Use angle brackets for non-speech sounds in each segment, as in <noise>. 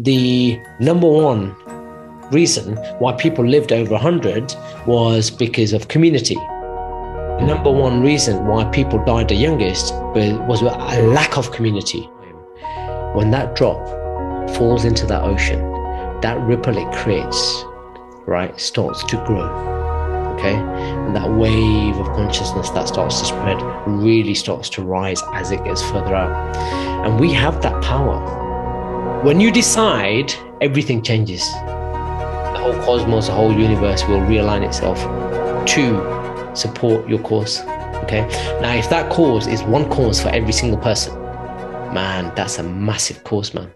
The number one reason why people lived over 100 was because of community. The number one reason why people died the youngest was a lack of community. When that drop falls into that ocean, that ripple it creates, right, starts to grow. Okay. And that wave of consciousness that starts to spread really starts to rise as it gets further out. And we have that power when you decide, everything changes. The whole cosmos, the whole universe will realign itself to support your cause. Okay. Now, if that cause is one cause for every single person, man, that's a massive cause, man.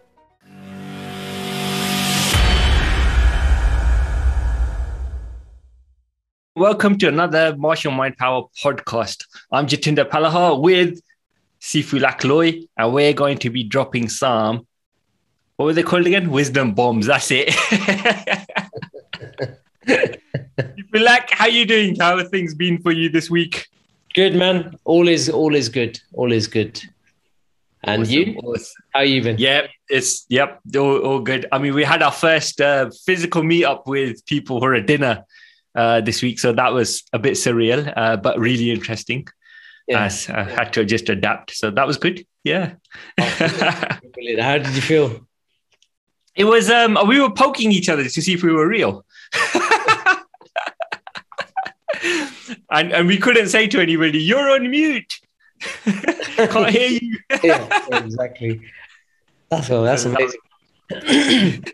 Welcome to another Martial Mind Power podcast. I'm Jatinder Palahar with Sifu Lak Loi, and we're going to be dropping some what were they called again? Wisdom bombs. That's it. <laughs> Black, how you doing? How have things been for you this week? Good, man. All is all is good. All is good. And awesome. you? Awesome. How you been? Yep, it's yep, all, all good. I mean, we had our first uh, physical meetup with people for a dinner uh, this week, so that was a bit surreal, uh, but really interesting. Yeah. As I had to just adapt, so that was good. Yeah. <laughs> How did you feel? It was um we were poking each other to see if we were real. <laughs> and and we couldn't say to anybody, "You're on mute." <laughs> Can't hear you. <laughs> yeah, exactly. That's well, that's amazing. <clears throat>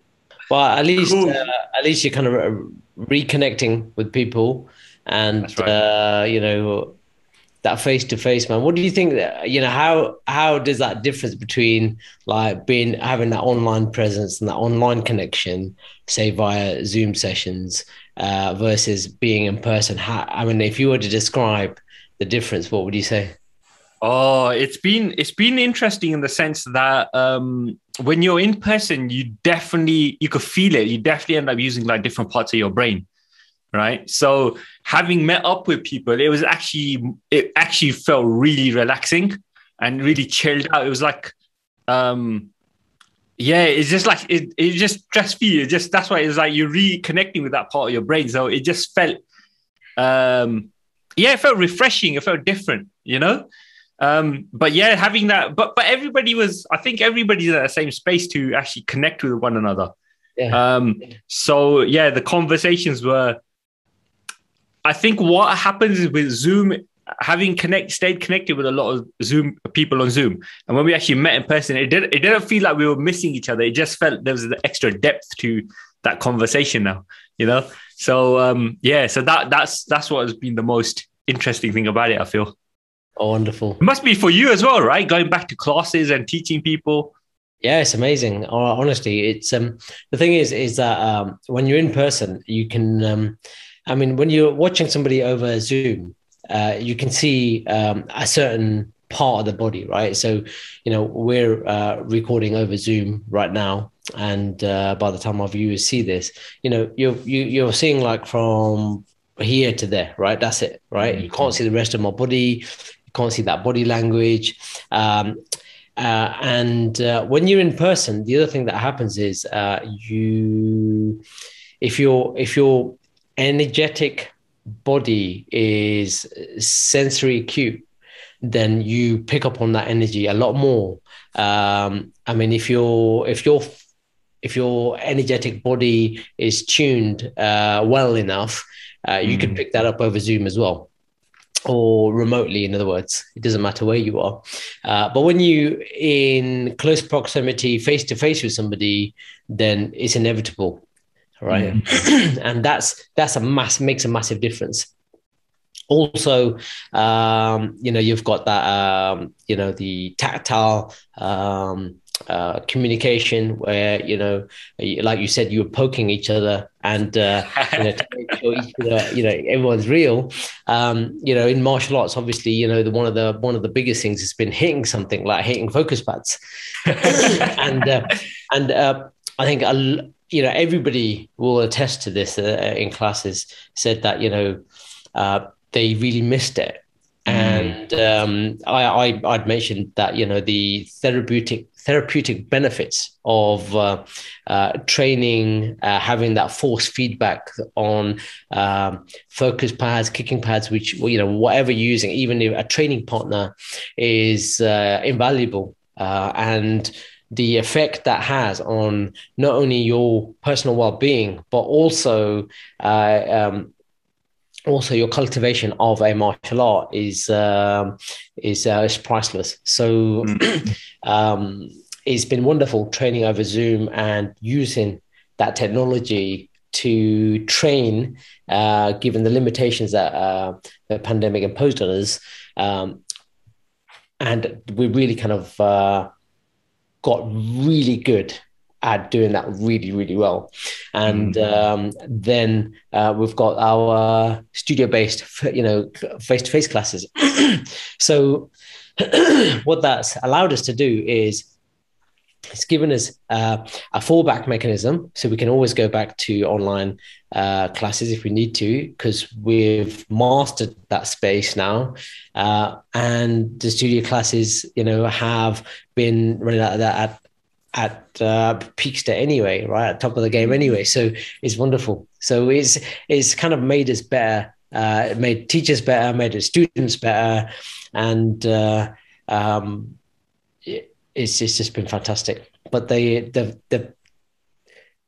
well, at least cool. uh, at least you're kind of reconnecting with people, and right. uh, you know that face to face man. What do you think That, you know how how does that difference between like being having that online presence and that online connection say via zoom sessions uh, versus being in person? How, i mean if you were to describe the difference what would you say? Oh it's been it's been interesting in the sense that um when you're in person you definitely you could feel it. You definitely end up using like different parts of your brain right? So having met up with people it was actually it actually felt really relaxing and really chilled out. It was like um yeah it's just like it, it just stress free it just that's why it's like you're reconnecting with that part of your brain. So it just felt um yeah it felt refreshing. It felt different you know? Um but yeah having that but but everybody was i think everybody's in the same space to actually connect with one another. Yeah. um so yeah the conversations were I think what happens with Zoom, having connect stayed connected with a lot of Zoom people on Zoom, and when we actually met in person, it didn't it didn't feel like we were missing each other. It just felt there was an extra depth to that conversation now, you know. So um, yeah, so that that's that's what has been the most interesting thing about it. I feel. Oh, wonderful! It must be for you as well, right? Going back to classes and teaching people. Yeah, it's amazing. Honestly, it's um the thing is is that um, when you're in person, you can um, I mean, when you're watching somebody over Zoom, uh, you can see um, a certain part of the body, right? So, you know, we're uh, recording over Zoom right now, and uh, by the time our viewers see this, you know, you're you, are you are seeing like from here to there, right? That's it, right? Mm-hmm. You can't see the rest of my body, you can't see that body language. Um, uh, and uh, when you're in person, the other thing that happens is uh, you, if you're if you're energetic body is sensory acute, then you pick up on that energy a lot more. Um, I mean, if you're if you're if your energetic body is tuned uh, well enough, uh, you mm. can pick that up over Zoom as well, or remotely. In other words, it doesn't matter where you are. Uh, but when you in close proximity, face to face with somebody, then it's inevitable right? <clears throat> And that's that's a mass makes a massive difference. Also, um, you know, you've got that, um, you know, the tactile um, uh, communication where you know, like you said, you were poking each other and uh, you know, to make sure each other, you know everyone's real. Um, you know, in martial arts, obviously, you know, the, one of the one of the biggest things has been hitting something like hitting focus pads, <laughs> and uh, and uh, I think a, you know, everybody will attest to this uh, in classes. Said that you know uh, they really missed it, mm. and um, I, I I'd mentioned that you know the therapeutic therapeutic benefits of uh, uh, training, uh, having that force feedback on um, focus pads, kicking pads, which you know whatever you're using, even if a training partner is uh, invaluable, uh, and the effect that has on not only your personal well-being but also uh, um, also your cultivation of a martial art is um, is uh, is priceless. So mm. <clears throat> um, it's been wonderful training over Zoom and using that technology to train, uh, given the limitations that uh, the pandemic imposed on us. Um, and we really kind of uh, got really good at doing that really, really well. And mm. um, then uh, we've got our studio-based, you know, face-to-face classes. <clears throat> so <clears throat> what that's allowed us to do is it's given us uh, a fallback mechanism so we can always go back to online uh, classes if we need to because we've mastered that space now uh, and the studio classes you know have been running out at, at at uh, peak state anyway, right at top of the game mm-hmm. anyway. So it's wonderful. So it's it's kind of made us better, uh, made teachers better, made us students better, and uh, um, it's it's just been fantastic. But the the the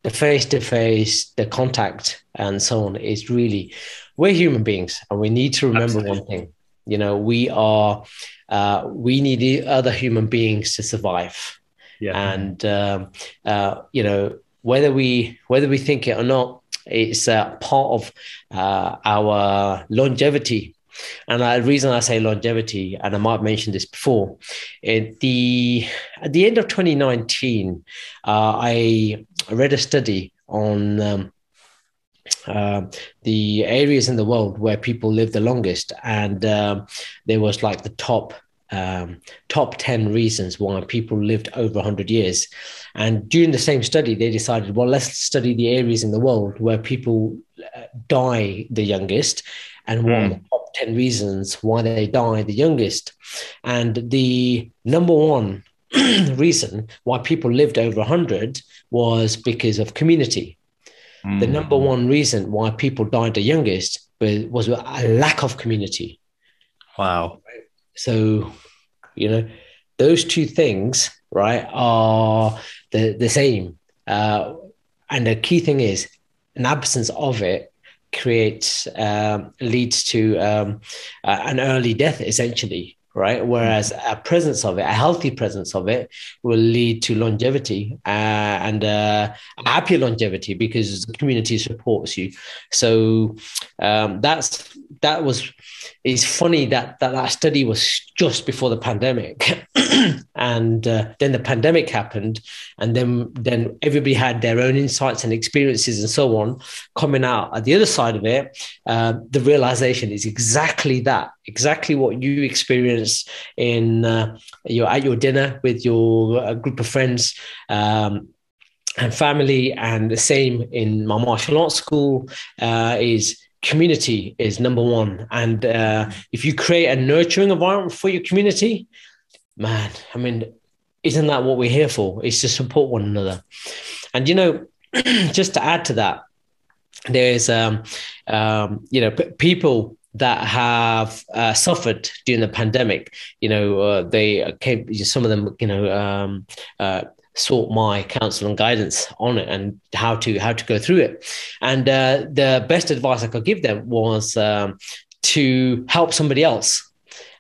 the face to face, the contact, and so on is really we're human beings, and we need to remember Absolutely. one thing. You know, we are uh, we need other human beings to survive yeah. And um, uh, you know whether we whether we think it or not, it's uh, part of uh, our longevity. And the reason I say longevity, and I might have mentioned this before, at the at the end of 2019, uh, I read a study on um, uh, the areas in the world where people live the longest, and um, there was like the top um, top 10 reasons why people lived over 100 years. And during the same study, they decided, well, let's study the areas in the world where people uh, die the youngest and one of the top 10 reasons why they die the youngest. And the number one <clears throat> reason why people lived over 100 was because of community. Mm. The number one reason why people died the youngest was a lack of community. Wow. So, you know, those two things, right, are the, the same. Uh, and the key thing is an absence of it creates, um, leads to um, uh, an early death, essentially, right? Whereas mm-hmm. a presence of it, a healthy presence of it, will lead to longevity uh, and uh, a happier longevity because the community supports you. So um, that's that was it's funny that that, that study was just before the pandemic <coughs> and uh, then the pandemic happened and then then everybody had their own insights and experiences and so on coming out at the other side of it uh, the realization is exactly that exactly what you experienced in uh, your at your dinner with your uh, group of friends um, and family and the same in my martial arts school uh, is community is number one. And uh, if you create a nurturing environment for your community, man, I mean, isn't that what we're here for? Is to support one another. And you know, <clears throat> just to add to that, there's um, um, you know p- people that have uh, suffered during the pandemic. You know, uh, they came. Some of them, you know, um, uh, sought my counsel and guidance on it and how to how to go through it. And uh, the best advice I could give them was um, to help somebody else.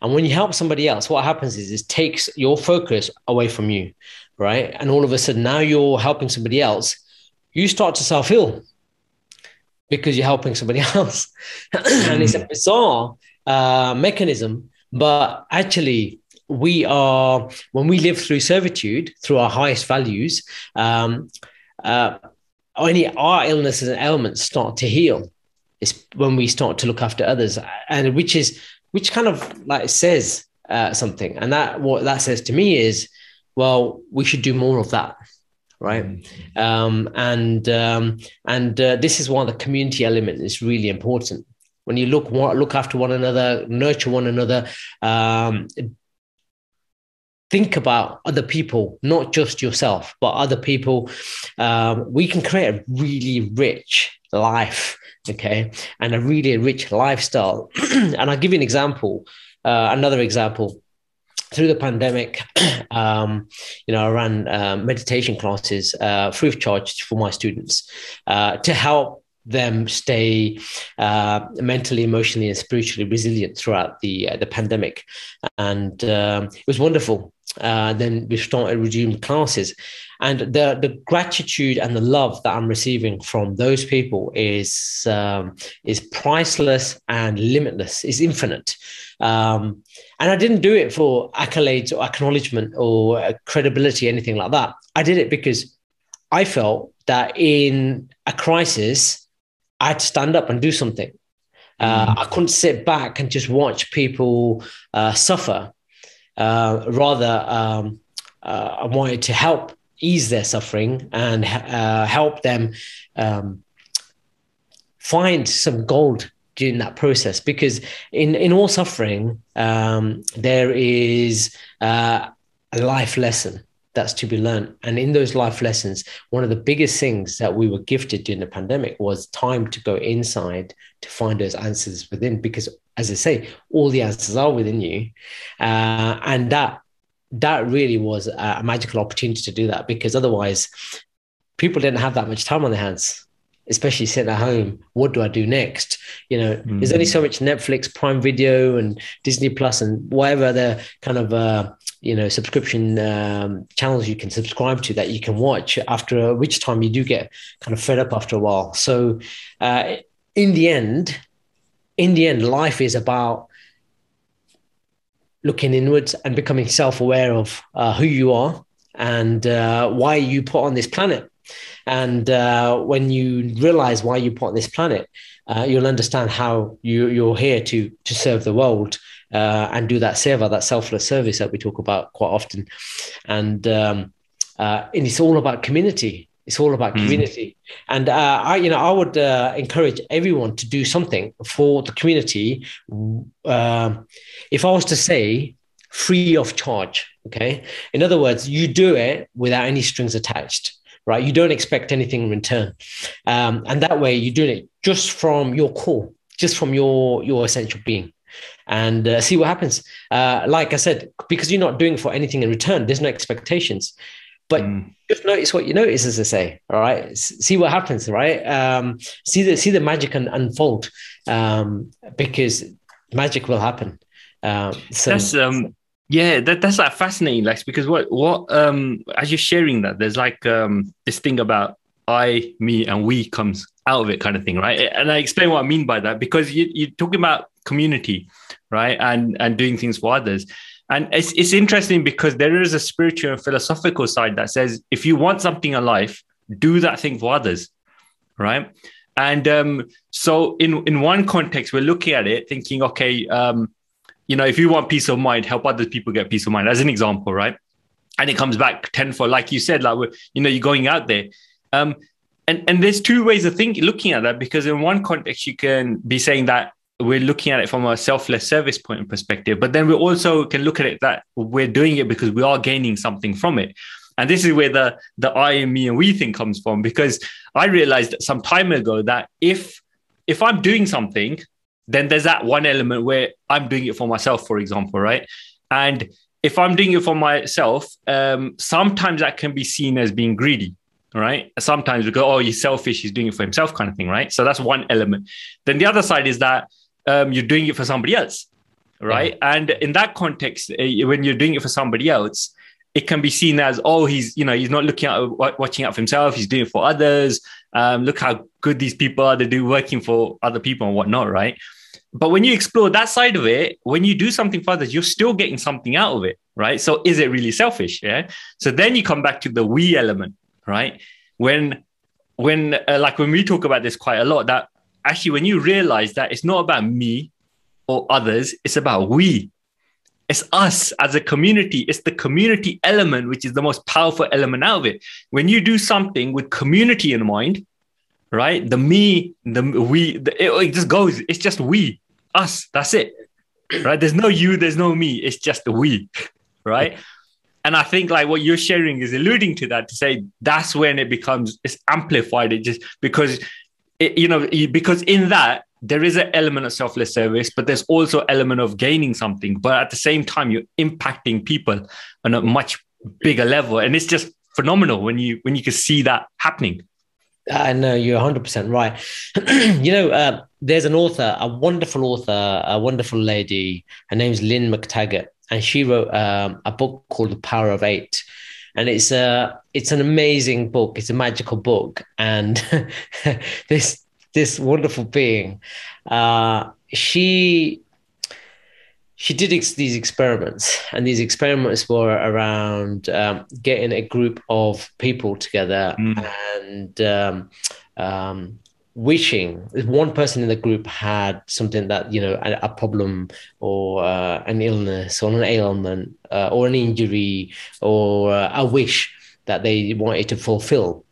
And when you help somebody else, what happens is it takes your focus away from you, right? And all of a sudden, now you're helping somebody else. You start to self heal because you're helping somebody <laughs> else, and it's a bizarre uh, mechanism. But actually, we are when we live through servitude through our highest values um, uh, only our illnesses and ailments start to heal. It's when we start to look after others and which is which kind of like says uh, something. And that what that says to me is well we should do more of that right mm-hmm. um, and um, and uh, this is why the community element is really important when you look look after one another, nurture one another, um, think about other people, not just yourself, but other people, um, we can create a really rich life, okay, and a really rich lifestyle. <clears throat> and I'll give you an example, uh, another example. Through the pandemic, <clears throat> um, you know, I ran uh, meditation classes uh, free of charge for my students uh, to help them stay uh, mentally, emotionally, and spiritually resilient throughout the uh, the pandemic, and um, it was wonderful. Uh, then we started resumed classes, and the the gratitude and the love that I'm receiving from those people is um, is priceless and limitless. is infinite. Um, and I didn't do it for accolades or acknowledgement or credibility, anything like that. I did it because I felt that in a crisis, I had to stand up and do something. Uh, mm. I couldn't sit back and just watch people uh, suffer. Uh, rather, um, uh, I wanted to help ease their suffering and uh, help them um, find some gold during that process. Because in in all suffering, um, there is uh, a life lesson that's to be learned. And in those life lessons, one of the biggest things that we were gifted during the pandemic was time to go inside to find those answers within. Because, as I say, all the answers are within you, uh, and that that really was a magical opportunity to do that. Because otherwise, people didn't have that much time on their hands especially sitting at home what do i do next you know mm. there's only so much netflix prime video and disney plus and whatever the kind of uh, you know subscription um, channels you can subscribe to that you can watch after which time you do get kind of fed up after a while so uh, in the end in the end life is about looking inwards and becoming self-aware of uh, who you are and uh, why you put on this planet and uh, when you realize why you put on this planet uh, you'll understand how you, you're here to to serve the world uh, and do that seva, that selfless service that we talk about quite often. And um, uh, and it's all about community. It's all about mm. community. And uh, I, you know, I would uh, encourage everyone to do something for the community. Um, if I was to say free of charge, okay. In other words, you do it without any strings attached right? You don't expect anything in return. Um, and that way you're doing it just from your core, just from your, your essential being and uh, see what happens. Uh, like I said, because you're not doing for anything in return, there's no expectations. But mm. just notice what you notice, as I say. All right, see what happens. Right, um, see the see the magic un- unfold um, because magic will happen. Um, so, that's um, yeah, that, that's like fascinating, Lak. Because what what um, as you're sharing that, there's like um, this thing about I, me, and we comes out of it kind of thing, right? And I explain what I mean by that because you, you're talking about community, right? And and doing things for others. And it's, it's interesting because there is a spiritual and philosophical side that says if you want something in life, do that thing for others, right? And um, so in in one context, we're looking at it thinking, okay, um, you know, if you want peace of mind, help other people get peace of mind, as an example, right? And it comes back tenfold, like you said, like you know, you're going out there. Um, and and there's two ways of thinking, looking at that, because in one context, you can be saying that we're looking at it from a selfless service point of perspective, but then we also can look at it that we're doing it because we are gaining something from it. And this is where the the I and me and we thing comes from, because I realized some time ago that if if I'm doing something, then there's that one element where I'm doing it for myself, for example, right? And if I'm doing it for myself, um, sometimes that can be seen as being greedy, right? Sometimes we go, oh, he's selfish, he's doing it for himself, kind of thing, right? So that's one element. Then the other side is that um, you're doing it for somebody else, right? Yeah. And in that context, uh, when you're doing it for somebody else, it can be seen as, oh, he's you know he's not looking at watching out for himself, he's doing it for others. Um, look how good these people are; they do working for other people and whatnot, right? But when you explore that side of it, when you do something for others, you're still getting something out of it, right? So is it really selfish? Yeah. So then you come back to the we element, right? When when uh, like when we talk about this quite a lot, that actually when you realize that it's not about me or others, it's about we. It's us as a community. It's the community element, which is the most powerful element out of it. When you do something with community in mind, right? The me, the we, the, it, it just goes. It's just we, us. That's it, right? There's no you. There's no me. It's just the we, <laughs> right? And I think like what you're sharing is alluding to that to say that's when it becomes it's amplified. It just because it, you know because in that there is an element of selfless service, but there's also element of gaining something. But at the same time, you're impacting people on a much bigger level, and it's just phenomenal when you when you can see that happening. I know you're 100% right. <clears throat> you know, uh, there's an author, a wonderful author, a wonderful lady. Her name's Lynne McTaggart, and she wrote um, a book called The Power of Eight. And it's a it's an amazing book. It's a magical book, and <laughs> this this wonderful being, uh, she she did ex- these experiments, and these experiments were around um, getting a group of people together mm. and um, um, wishing if one person in the group had something that you know a, a problem or uh, an illness or an ailment uh, or an injury or uh, a wish that they wanted to fulfill.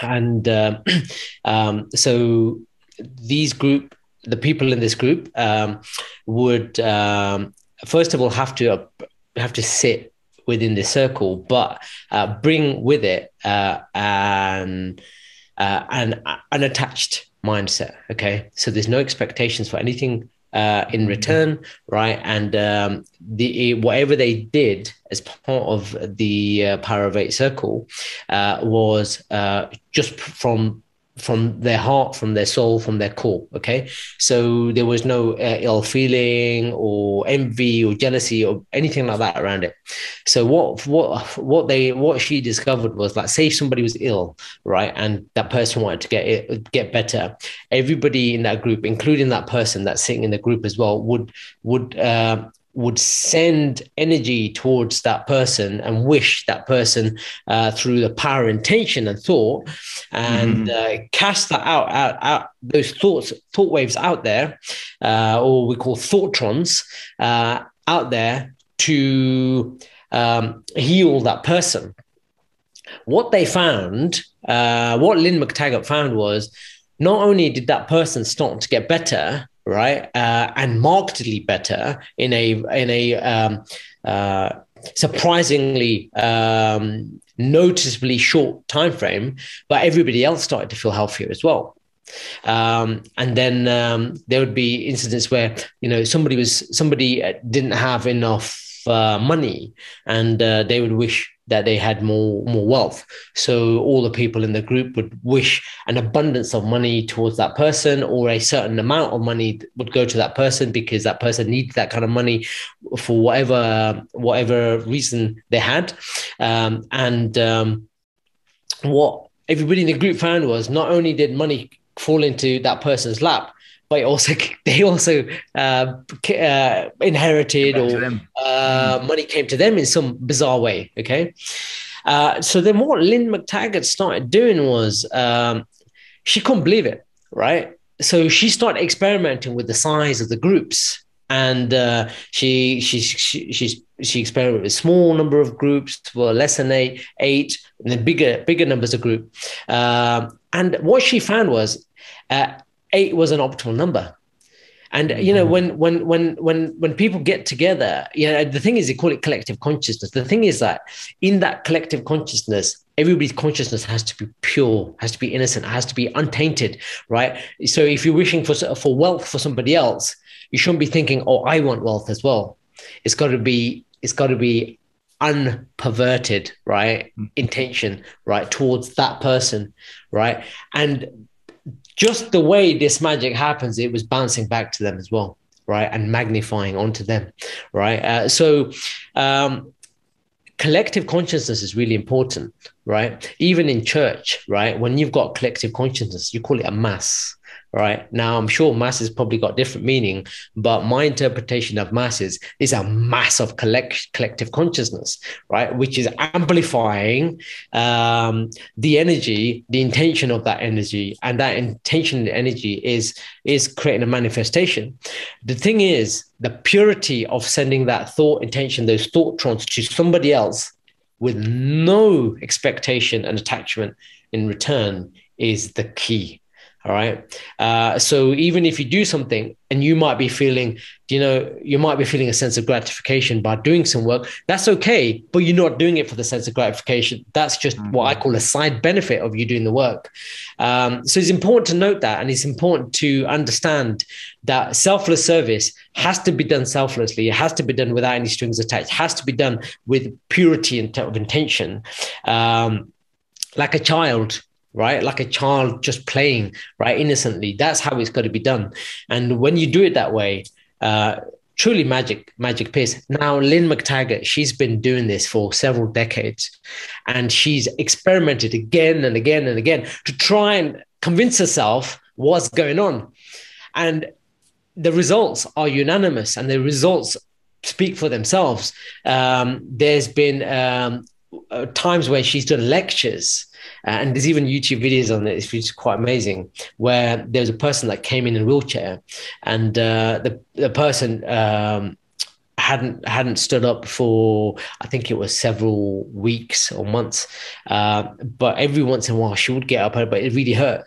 And uh, <clears throat> um, so these group the people in this group um, would um, first of all have to have to sit within the circle, but uh, bring with it uh, an uh, an unattached mindset. Okay, so there's no expectations for anything uh, in return, right? And um, the whatever they did as part of the uh, Power of Eight Circle uh, was uh, just from from their heart, from their soul, from their core. Okay, so there was no uh, ill feeling or envy or jealousy or anything like that around it. So what what what they what she discovered was like, say somebody was ill, right, and that person wanted to get it get better. Everybody in that group, including that person that's sitting in the group as well, would would uh, would send energy towards that person and wish that person uh, through the power intention and thought and mm. uh, cast that out, out out those thoughts thought waves out there uh, or we call thoughtrons uh, out there to um, heal that person what they found uh, what lynne mctaggart found was not only did that person start to get better right? Uh, and markedly better in a in a um, uh, surprisingly um, noticeably short time frame. But everybody else started to feel healthier as well. Um, and then um, there would be incidents where you know somebody was somebody didn't have enough uh, money, and uh, they would wish that they had more more wealth. So all the people in the group would wish an abundance of money towards that person, or a certain amount of money would go to that person because that person needs that kind of money for whatever whatever reason they had. Um, and um, what everybody in the group found was not only did money fall into that person's lap, but also <laughs> they also uh, uh, inherited or uh, mm. money came to them in some bizarre way. Okay, uh, so then what Lynne McTaggart started doing was um, she couldn't believe it, right? So she started experimenting with the size of the groups, and uh, she she she she she experimented with small number of groups, well less than eight, eight, and then bigger bigger numbers of group. Um, and what she found was uh, eight was an optimal number. And you know, mm-hmm. when when when when when people get together, you know, the thing is they call it collective consciousness. The thing is that in that collective consciousness, everybody's consciousness has to be pure, has to be innocent, has to be untainted, right? So if you're wishing for for wealth for somebody else, you shouldn't be thinking, "Oh, I want wealth as well." It's got to be it's got to be unperverted, right? Mm. Intention, right, towards that person, right? And just the way this magic happens, it was bouncing back to them as well, right? And magnifying onto them, right? Uh, so, um, collective consciousness is really important, right? Even in church, right? When you've got collective consciousness, you call it a mass, right? Now, I'm sure mass has probably got different meaning, but my interpretation of masses is a mass of collect- collective consciousness, right? Which is amplifying um, the energy, the intention of that energy, and that intention, energy is is creating a manifestation. The thing is, the purity of sending that thought, intention, those thoughtrons to somebody else with no expectation and attachment in return is the key. All right. Uh, so even if you do something and you might be feeling, you know, you might be feeling a sense of gratification by doing some work, that's okay. But you're not doing it for the sense of gratification. That's just mm-hmm. what I call a side benefit of you doing the work. Um, so it's important to note that. And it's important to understand that selfless service has to be done selflessly. It has to be done without any strings attached, it has to be done with purity of intention. Um, like a child right? Like a child just playing, right? Innocently. That's how it's got to be done. And when you do it that way, uh, truly magic, magic piece. Now, Lynne McTaggart, she's been doing this for several decades and she's experimented again and again and again to try and convince herself what's going on. And the results are unanimous and the results speak for themselves. Um, there's been um, uh, times where she's done lectures and there's even YouTube videos on it, which is quite amazing, where there was a person that came in a wheelchair, and uh, the the person um, hadn't hadn't stood up for I think it was several weeks or months, uh, but every once in a while she would get up, but it really hurt.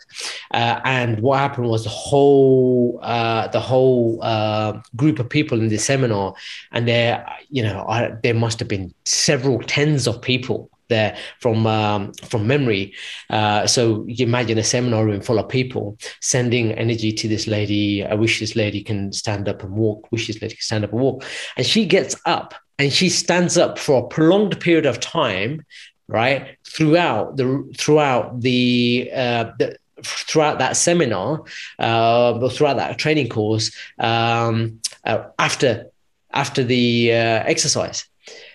Uh, and what happened was the whole uh, the whole uh, group of people in the seminar, and there you know I, there must have been several tens of people there from um, from memory. Uh, so you imagine a seminar room full of people sending energy to this lady. I wish this lady can stand up and walk. Wish this lady can stand up and walk. And she gets up and she stands up for a prolonged period of time, right throughout the throughout the, uh, the throughout that seminar, uh, throughout that training course, um, uh, after after the uh, exercise,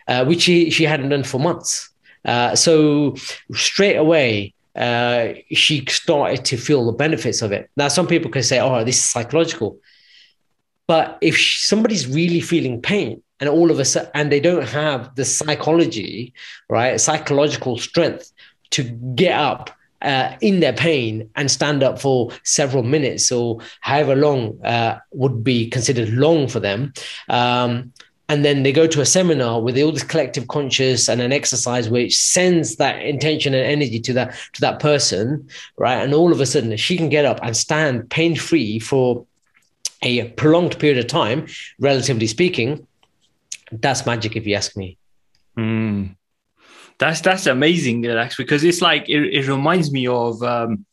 uh, which she, she hadn't done for months. Uh, so straight away, uh, she started to feel the benefits of it. Now, some people can say, "Oh, this is psychological," but if somebody's really feeling pain and all of a sudden, and they don't have the psychology, right, psychological strength to get up uh, in their pain and stand up for several minutes or however long uh, would be considered long for them. Um, and then they go to a seminar with all this collective conscious and an exercise which sends that intention and energy to that to that person right and all of a sudden she can get up and stand pain free for a prolonged period of time relatively speaking that's magic if you ask me mm. that's that's amazing actually because it's like it, it reminds me of um,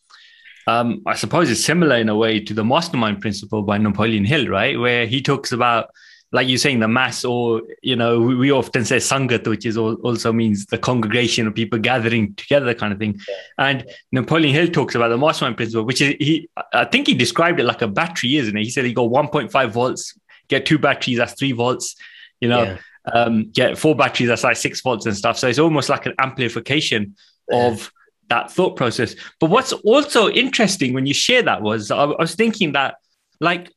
um, I suppose it's similar in a way to the mastermind principle by Napoleon Hill, right? Where he talks about like you're saying, the mass, or you know, we, we often say sangat, which is all, also means the congregation of people gathering together, kind of thing. Yeah. And Napoleon Hill talks about the mastermind principle, which is he, I think he described it like a battery, isn't it? He said he got 1.5 volts, get two batteries, that's three volts. You know, yeah. um, get four batteries, that's like six volts and stuff. So it's almost like an amplification of that thought process. But what's also interesting when you share that was I, I was thinking that like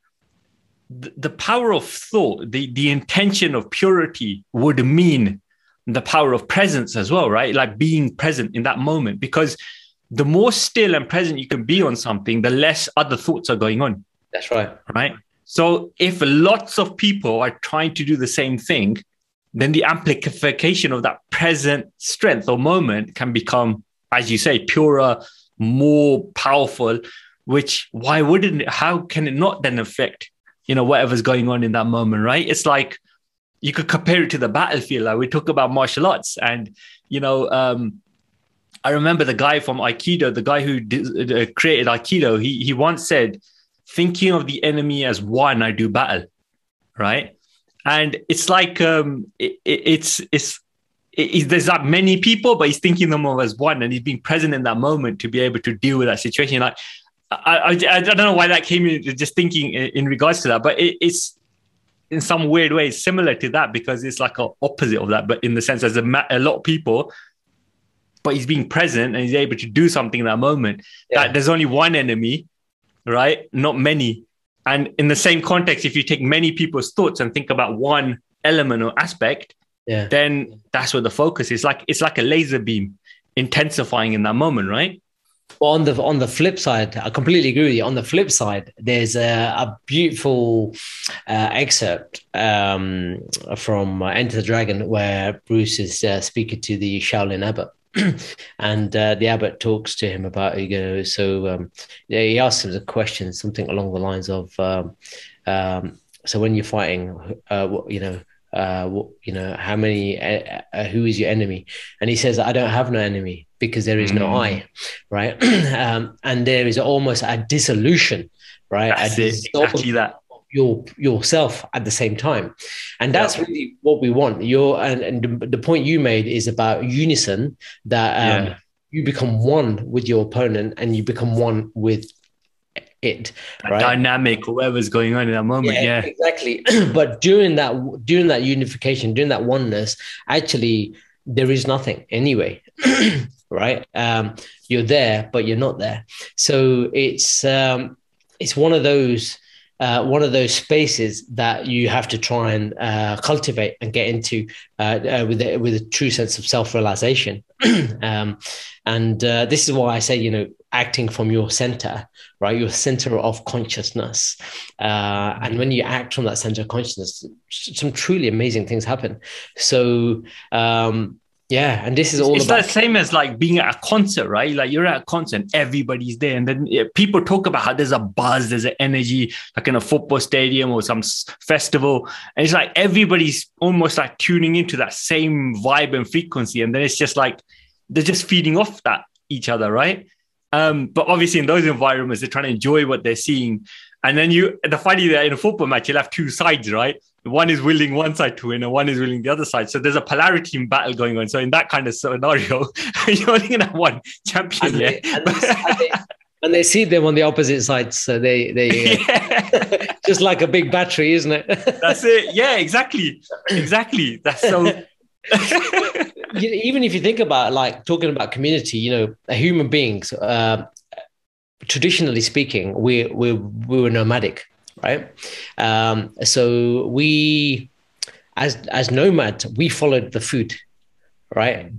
the power of thought, the, the intention of purity would mean the power of presence as well, right? Like being present in that moment, because the more still and present you can be on something, the less other thoughts are going on. That's right. Right. So if lots of people are trying to do the same thing, then the amplification of that present strength or moment can become, as you say, purer, more powerful. Which why wouldn't it? How can it not then affect you know whatever's going on in that moment right? It's like you could compare it to the battlefield like we talk about martial arts. And you know um i remember the guy from aikido the guy who did, uh, created aikido he he once said thinking of the enemy as one i do battle right? And it's like um it, it, it's it's it, there's that many people, but he's thinking them all as one, and he's being present in that moment to be able to deal with that situation. Like I, I, I, don't know why that came in just thinking in regards to that, but it, it's in some weird way similar to that because it's like an opposite of that, but in the sense there's a, a lot of people, but he's being present and he's able to do something in that moment. Yeah. That there's only one enemy, right? Not many. And in the same context, if you take many people's thoughts and think about one element or aspect, yeah. then that's where the focus is. Like it's like a laser beam intensifying in that moment, right? On the on the flip side, I completely agree with you. On the flip side, there's a, a beautiful uh, excerpt um, from uh, Enter the Dragon where Bruce is uh, speaking to the Shaolin Abbot, <clears throat> and uh, the abbot talks to him about you know so um, yeah, he asks him a question something along the lines of um, um, so when you're fighting uh, you know uh, you know how many uh, uh, who is your enemy? And he says i don't have no enemy because there is no mm. i right <clears throat> um, and there is almost a dissolution right that's a it, exactly that your yourself at the same time and that's yeah. really what we want your and, and the point you made is about unison that um, yeah. you become one with your opponent and you become one with it right? dynamic whatever's going on in that moment yeah, yeah. exactly <clears throat> but during that during that unification during that oneness actually there is nothing anyway <clears throat> right um you're there but you're not there so it's um it's one of those uh, one of those spaces that you have to try and uh, cultivate and get into uh, uh with a, with a true sense of self realization. <clears throat> um, and uh, this is why I say, you know, acting from your center, right? Your center of consciousness. Uh, and when you act from that center of consciousness, some truly amazing things happen. So, um, yeah, and this is all it's about- the same as like being at a concert, right? Like you're at a concert, everybody's there, and then people talk about how there's a buzz, there's an energy, like in a football stadium or some festival, and it's like everybody's almost like tuning into that same vibe and frequency, and then it's just like they're just feeding off that each other, right? Um, but obviously, in those environments, they're trying to enjoy what they're seeing, and then you, the funny that in a football match, you'll have two sides, right? One is willing one side to win and one is willing the other side. So there's a polarity in battle going on. So in that kind of scenario, <laughs> you're only going to have one champion. And they, and, they, and they, see them on the opposite sides. So they, they <laughs> yeah. just like a big battery, isn't it? <laughs> That's it. Yeah, exactly. Exactly. That's so. Even if you think about like talking about community, you know, human beings, uh, traditionally speaking, we, we, we were nomadic right? Um, so we, as as nomads, we followed the food, right?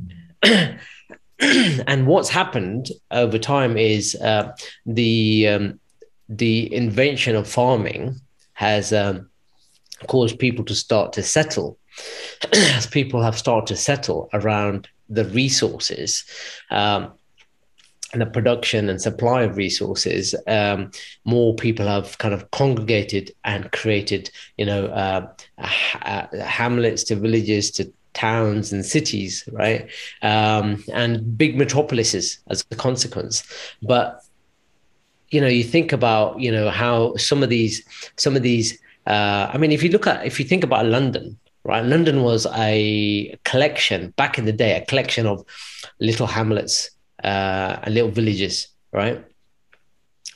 <clears throat> and what's happened over time is uh, the um, the invention of farming has um, caused people to start to settle. <clears throat> as people have started to settle around the resources, um, the production and supply of resources, um, more people have kind of congregated and created, you know, uh, hamlets to villages to towns and cities, right? Um, and big metropolises as a consequence. But you know, you think about you know how some of these some of these. Uh, I mean, if you look at if you think about London, right? London was a collection back in the day, a collection of little hamlets uh, and little villages, right?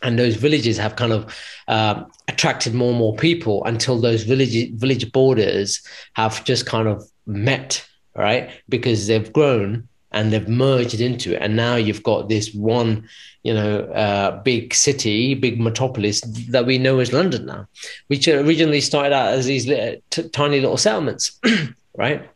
And those villages have kind of uh, attracted more and more people until those village village borders have just kind of met, right? Because they've grown and they've merged into it, and now you've got this one, you know, uh, big city, big metropolis that we know as London now, which originally started out as these little, t- tiny little settlements, <clears throat> right?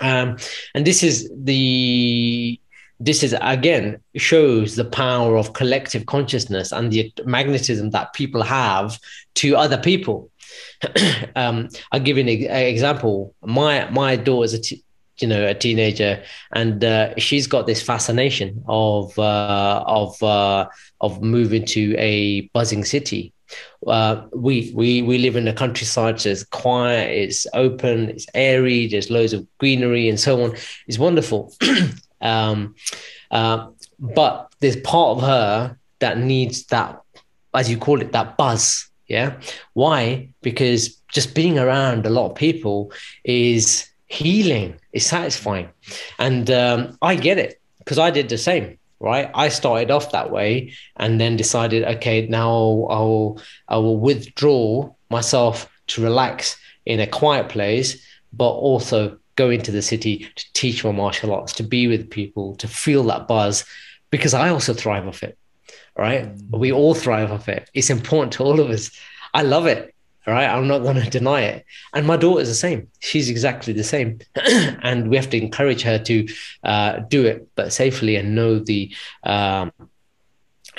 Um, and this is the this is again shows the power of collective consciousness and the magnetism that people have to other people. <clears throat> um, I'll give you an example. My my daughter's a t- you know a teenager, and uh, she's got this fascination of uh, of uh, of moving to a buzzing city. Uh, we we we live in the countryside. So it's quiet, it's open, it's airy. There's loads of greenery and so on. It's wonderful. <clears throat> Um, uh, but there's part of her that needs that, as you call it, that buzz. Yeah. Why? Because just being around a lot of people is healing, is satisfying. And um, I get it because I did the same. Right. I started off that way and then decided, okay, now I'll, I will withdraw myself to relax in a quiet place, but also go into the city to teach my martial arts, to be with people, to feel that buzz, because I also thrive off it. Right? Mm. We all thrive off it. It's important to all of us. I love it. Right? I'm not going to deny it. And my daughter's the same. She's exactly the same. <clears throat> and we have to encourage her to uh, do it, but safely and know the um,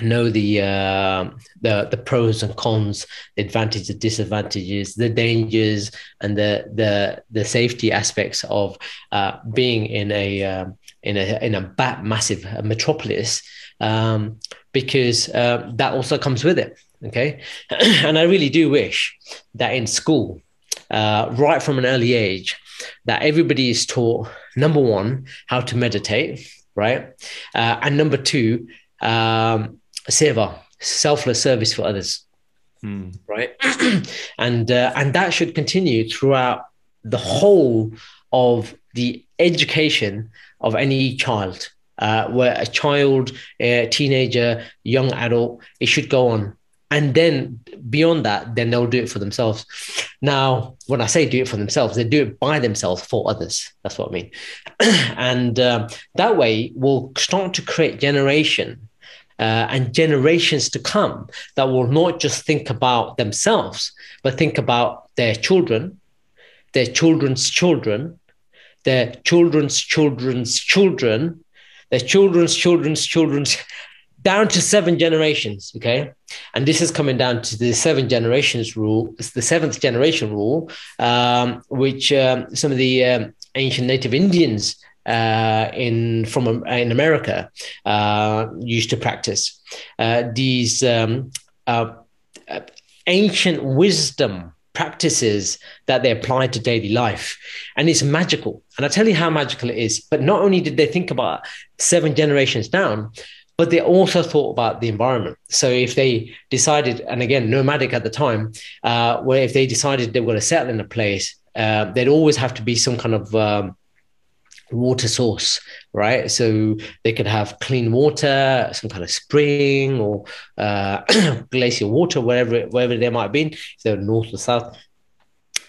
know the uh, the the pros and cons, the advantages, the disadvantages, the dangers, and the the the safety aspects of uh, being in a um, in a in a bat massive metropolis, um, because uh, that also comes with it. Okay, <clears throat> and I really do wish that in school, uh, right from an early age, that everybody is taught number one how to meditate, right, uh, and number two. Um, seva, selfless service for others. Hmm. Right. <clears throat> and uh, and that should continue throughout the whole of the education of any child. Uh, where a child, a teenager, young adult, it should go on. And then beyond that, then they'll do it for themselves. Now, when I say do it for themselves, they do it by themselves for others. That's what I mean. <clears throat> and uh, that way, we'll start to create generation uh, and generations to come that will not just think about themselves, but think about their children, their children's children, their children's children's children, their children's children's children's, <laughs> down to seven generations. Okay. And this is coming down to the seven generations rule. It's the seventh generation rule, um, which um, some of the um, ancient native Indians uh, in from in America uh, used to practice. Uh, these um, uh, ancient wisdom practices that they apply to daily life. And it's magical. And i tell you how magical it is. But not only did they think about seven generations down but they also thought about the environment. So if they decided, and again, nomadic at the time, uh, where if they decided they were going to settle in a place, uh, they'd always have to be some kind of um, water source, right? So they could have clean water, some kind of spring or uh, <clears throat> glacier water, wherever wherever they might be, if they're north or south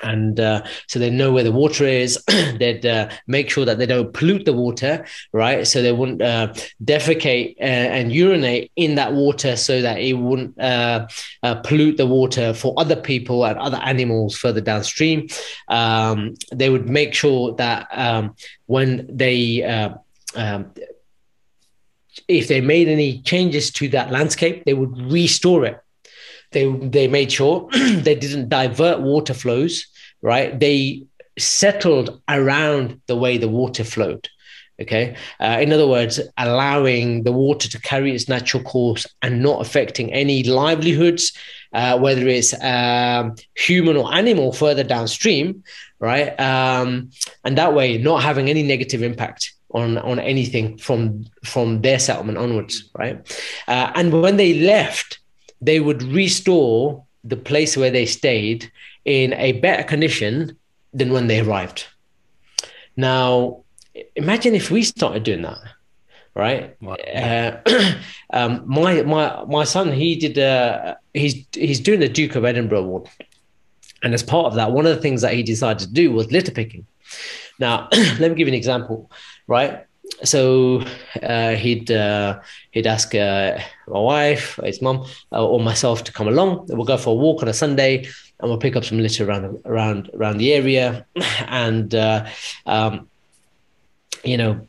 and uh, so they know where the water is. <clears throat> They'd uh, make sure that they don't pollute the water, right? So they wouldn't uh, defecate uh, and urinate in that water, so that it wouldn't uh, uh, pollute the water for other people and other animals further downstream. Um, they would make sure that um, when they um, if they made any changes to that landscape, they would restore it they they made sure <clears throat> they didn't divert water flows, right? They settled around the way the water flowed. Okay. Uh, in other words, allowing the water to carry its natural course and not affecting any livelihoods, uh, whether it's um, human or animal further downstream, right? Um, and that way, not having any negative impact on on anything from from their settlement onwards, right? Uh, and when they left, they would restore the place where they stayed in a better condition than when they arrived. Now, imagine if we started doing that, right? Wow. Uh, <clears throat> um, my my my son, he did. Uh, he's he's doing the Duke of Edinburgh Award, and as part of that, one of the things that he decided to do was litter picking. Now, <clears throat> let me give you an example, right? So uh, he'd uh, he'd ask uh, my wife, his mum, uh, or myself to come along. We'll go for a walk on a Sunday, and we'll pick up some litter around around around the area. <clears throat> And uh, um, you know,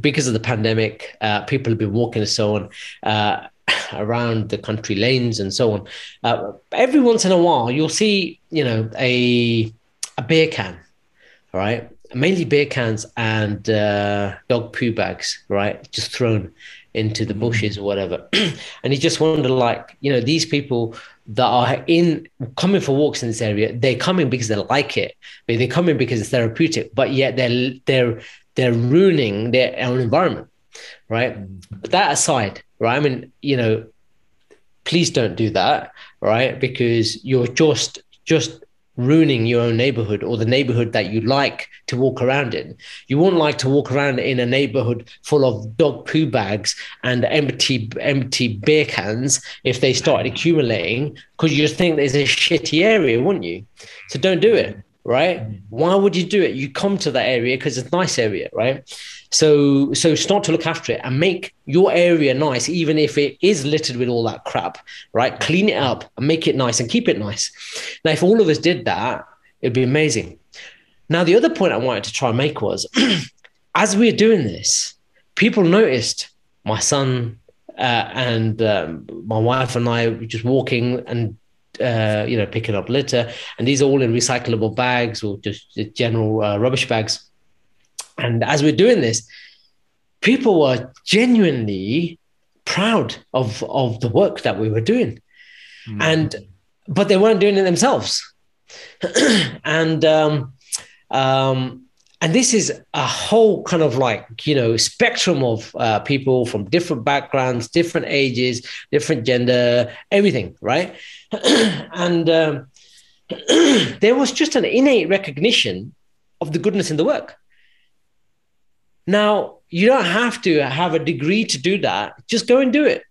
because of the pandemic, uh, people have been walking and so on <coughs> around the country lanes and so on. every once in a while, you'll see you know a a beer can, all right, mainly beer cans and uh, dog poo bags, right? Just thrown into the bushes or whatever. <clears throat> and you just wonder, like, you know, these people that are in coming for walks in this area, they're coming because they like it, but they're coming because it's therapeutic, but yet they're they're they're ruining their own environment, right? But that aside, right? I mean, you know, please don't do that, right? Because you're just just ruining your own neighborhood or the neighborhood that you like to walk around in. You wouldn't like to walk around in a neighborhood full of dog poo bags and empty empty beer cans if they started accumulating because you just think there's a shitty area, wouldn't you? So don't do it, right? Mm. Why would you do it? You come to that area because it's a nice area, right? So so start to look after it and make your area nice, even if it is littered with all that crap, right? Clean it up and make it nice and keep it nice. Now, if all of us did that, it'd be amazing. Now, the other point I wanted to try and make was <clears throat> as we we're doing this, people noticed my son uh, and um, my wife and I were just walking and uh, you know picking up litter, and these are all in recyclable bags or just general uh, rubbish bags. And as we're doing this, people were genuinely proud of of the work that we were doing, mm. and but they weren't doing it themselves. <clears throat> and um, um, and this is a whole kind of like you know spectrum of uh, people from different backgrounds different ages different gender everything right <clears throat> and um, <clears throat> there was just an innate recognition of the goodness in the work now you don't have to have a degree to do that just go and do it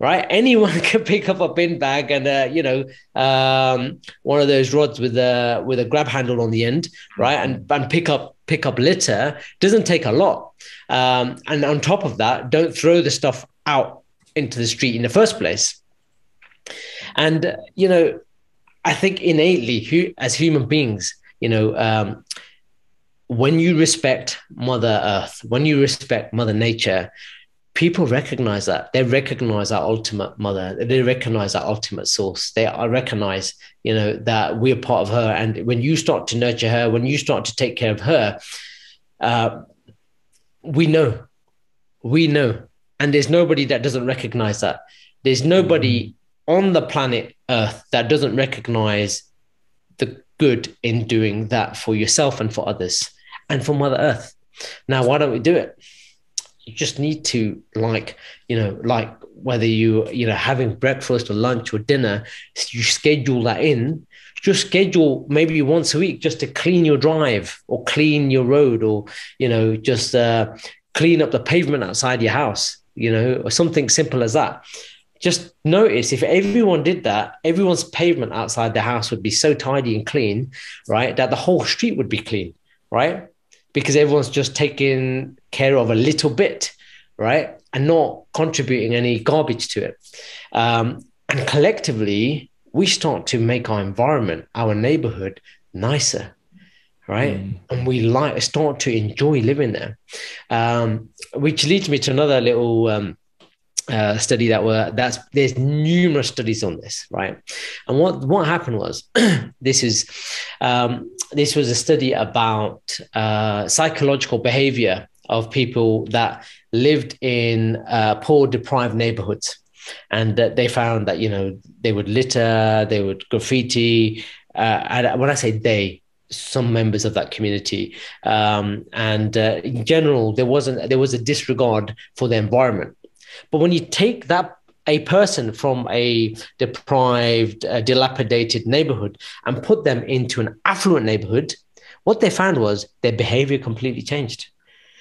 right? <laughs> Anyone can pick up a bin bag and uh, you know um, one of those rods with a with a grab handle on the end, right? And and pick up pick up litter. Doesn't take a lot. Um, and on top of that, don't throw the stuff out into the street in the first place. And uh, you know, I think innately, as human beings, you know. Um, when you respect Mother Earth, when you respect Mother Nature, people recognize that. They recognize our ultimate mother. They recognize our ultimate source. They recognize you know that we're part of her. And when you start to nurture her when you start to take care of her uh, we know. We know. And there's nobody that doesn't recognize that. There's nobody mm-hmm. on the planet earth that doesn't recognize the good in doing that for yourself and for others and for mother earth. Now why don't we do it? You just need to like you know like whether you you know having breakfast or lunch or dinner you schedule that in. Just schedule maybe once a week just to clean your drive or clean your road or you know just uh, clean up the pavement outside your house you know or something simple as that. Just notice if everyone did that everyone's pavement outside the house would be so tidy and clean right that the whole street would be clean right because everyone's just taking care of a little bit, right? And not contributing any garbage to it. Um, and collectively, we start to make our environment, our neighborhood nicer, right? Mm. And we like start to enjoy living there. Um, which leads me to another little um, uh, study that were that's there's numerous studies on this, right? And what what happened was <clears throat> this is um, this was a study about uh, psychological behavior of people that lived in uh, poor, deprived neighborhoods. And that they found that, you know, they would litter, they would graffiti. Uh, and when I say they, some members of that community. Um, and uh, in general, there wasn't there was a disregard for the environment. But when you take that a person from a deprived, uh, dilapidated neighborhood and put them into an affluent neighborhood, what they found was their behavior completely changed.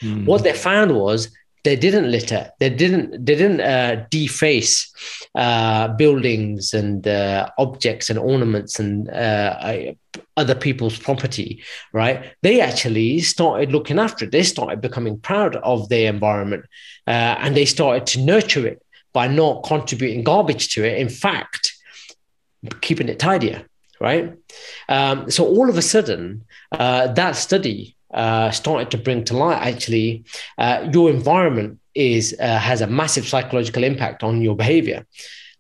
Mm. What they found was they didn't litter, they didn't they didn't uh, deface uh, buildings and uh, objects and ornaments and uh, other people's property. Right? They actually started looking after it. They started becoming proud of their environment, uh, and they started to nurture it by not contributing garbage to it. In fact, keeping it tidier. Right? Um, so all of a sudden, uh, that study uh, started to bring to light actually uh, your environment is uh, has a massive psychological impact on your behavior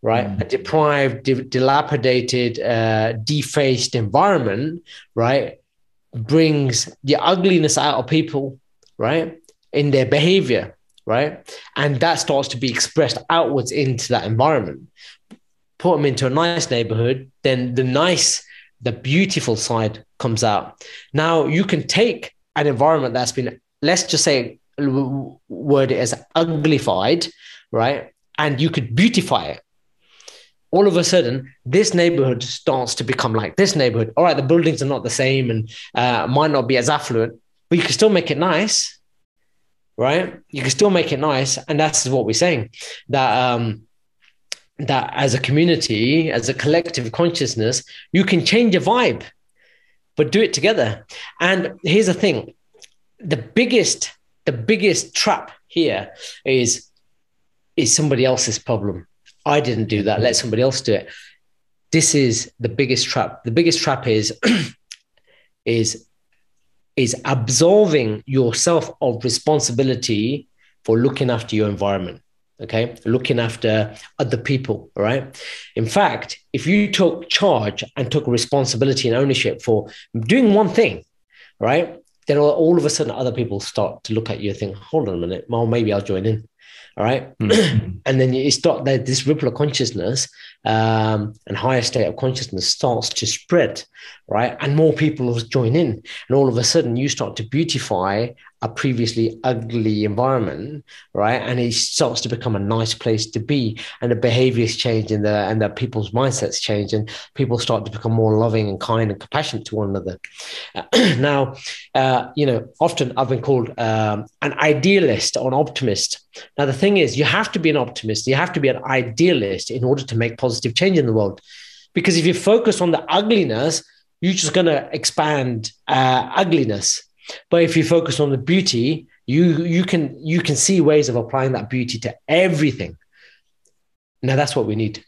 right? Mm. a deprived de- dilapidated uh, defaced environment right brings the ugliness out of people right in their behavior right? And that starts to be expressed outwards into that environment. Put them into a nice neighborhood then the nice the beautiful side comes out. Now you can take an environment that's been, let's just say, word it as uglified, right? And you could beautify it. All of a sudden, this neighborhood starts to become like this neighborhood. All right, the buildings are not the same and uh, might not be as affluent, but you can still make it nice, right? You can still make it nice, and that's what we're saying that um, that as a community, as a collective consciousness, you can change a vibe but do it together. And here's the thing the biggest, the biggest trap here is is somebody else's problem. I didn't do that. Let somebody else do it. This is the biggest trap. The biggest trap is <clears throat> is is absolving yourself of responsibility for looking after your environment. Okay looking after other people right in fact if you took charge and took responsibility and ownership for doing one thing right then all of a sudden other people start to look at you and think hold on a minute well maybe i'll join in all right? mm-hmm. <clears throat> and then you start that this ripple of consciousness um, and higher state of consciousness starts to spread right and more people join in and all of a sudden you start to beautify a previously ugly environment, right? And it starts to become a nice place to be, and the behaviors change, and the and the people's mindsets change, and people start to become more loving and kind and compassionate to one another. <clears throat> Now, uh, you know, often I've been called um, an idealist or an optimist. Now, the thing is, you have to be an optimist, you have to be an idealist in order to make positive change in the world, because if you focus on the ugliness, you're just going to expand uh, ugliness but if you focus on the beauty, you you can you can see ways of applying that beauty to everything. Now that's what we need.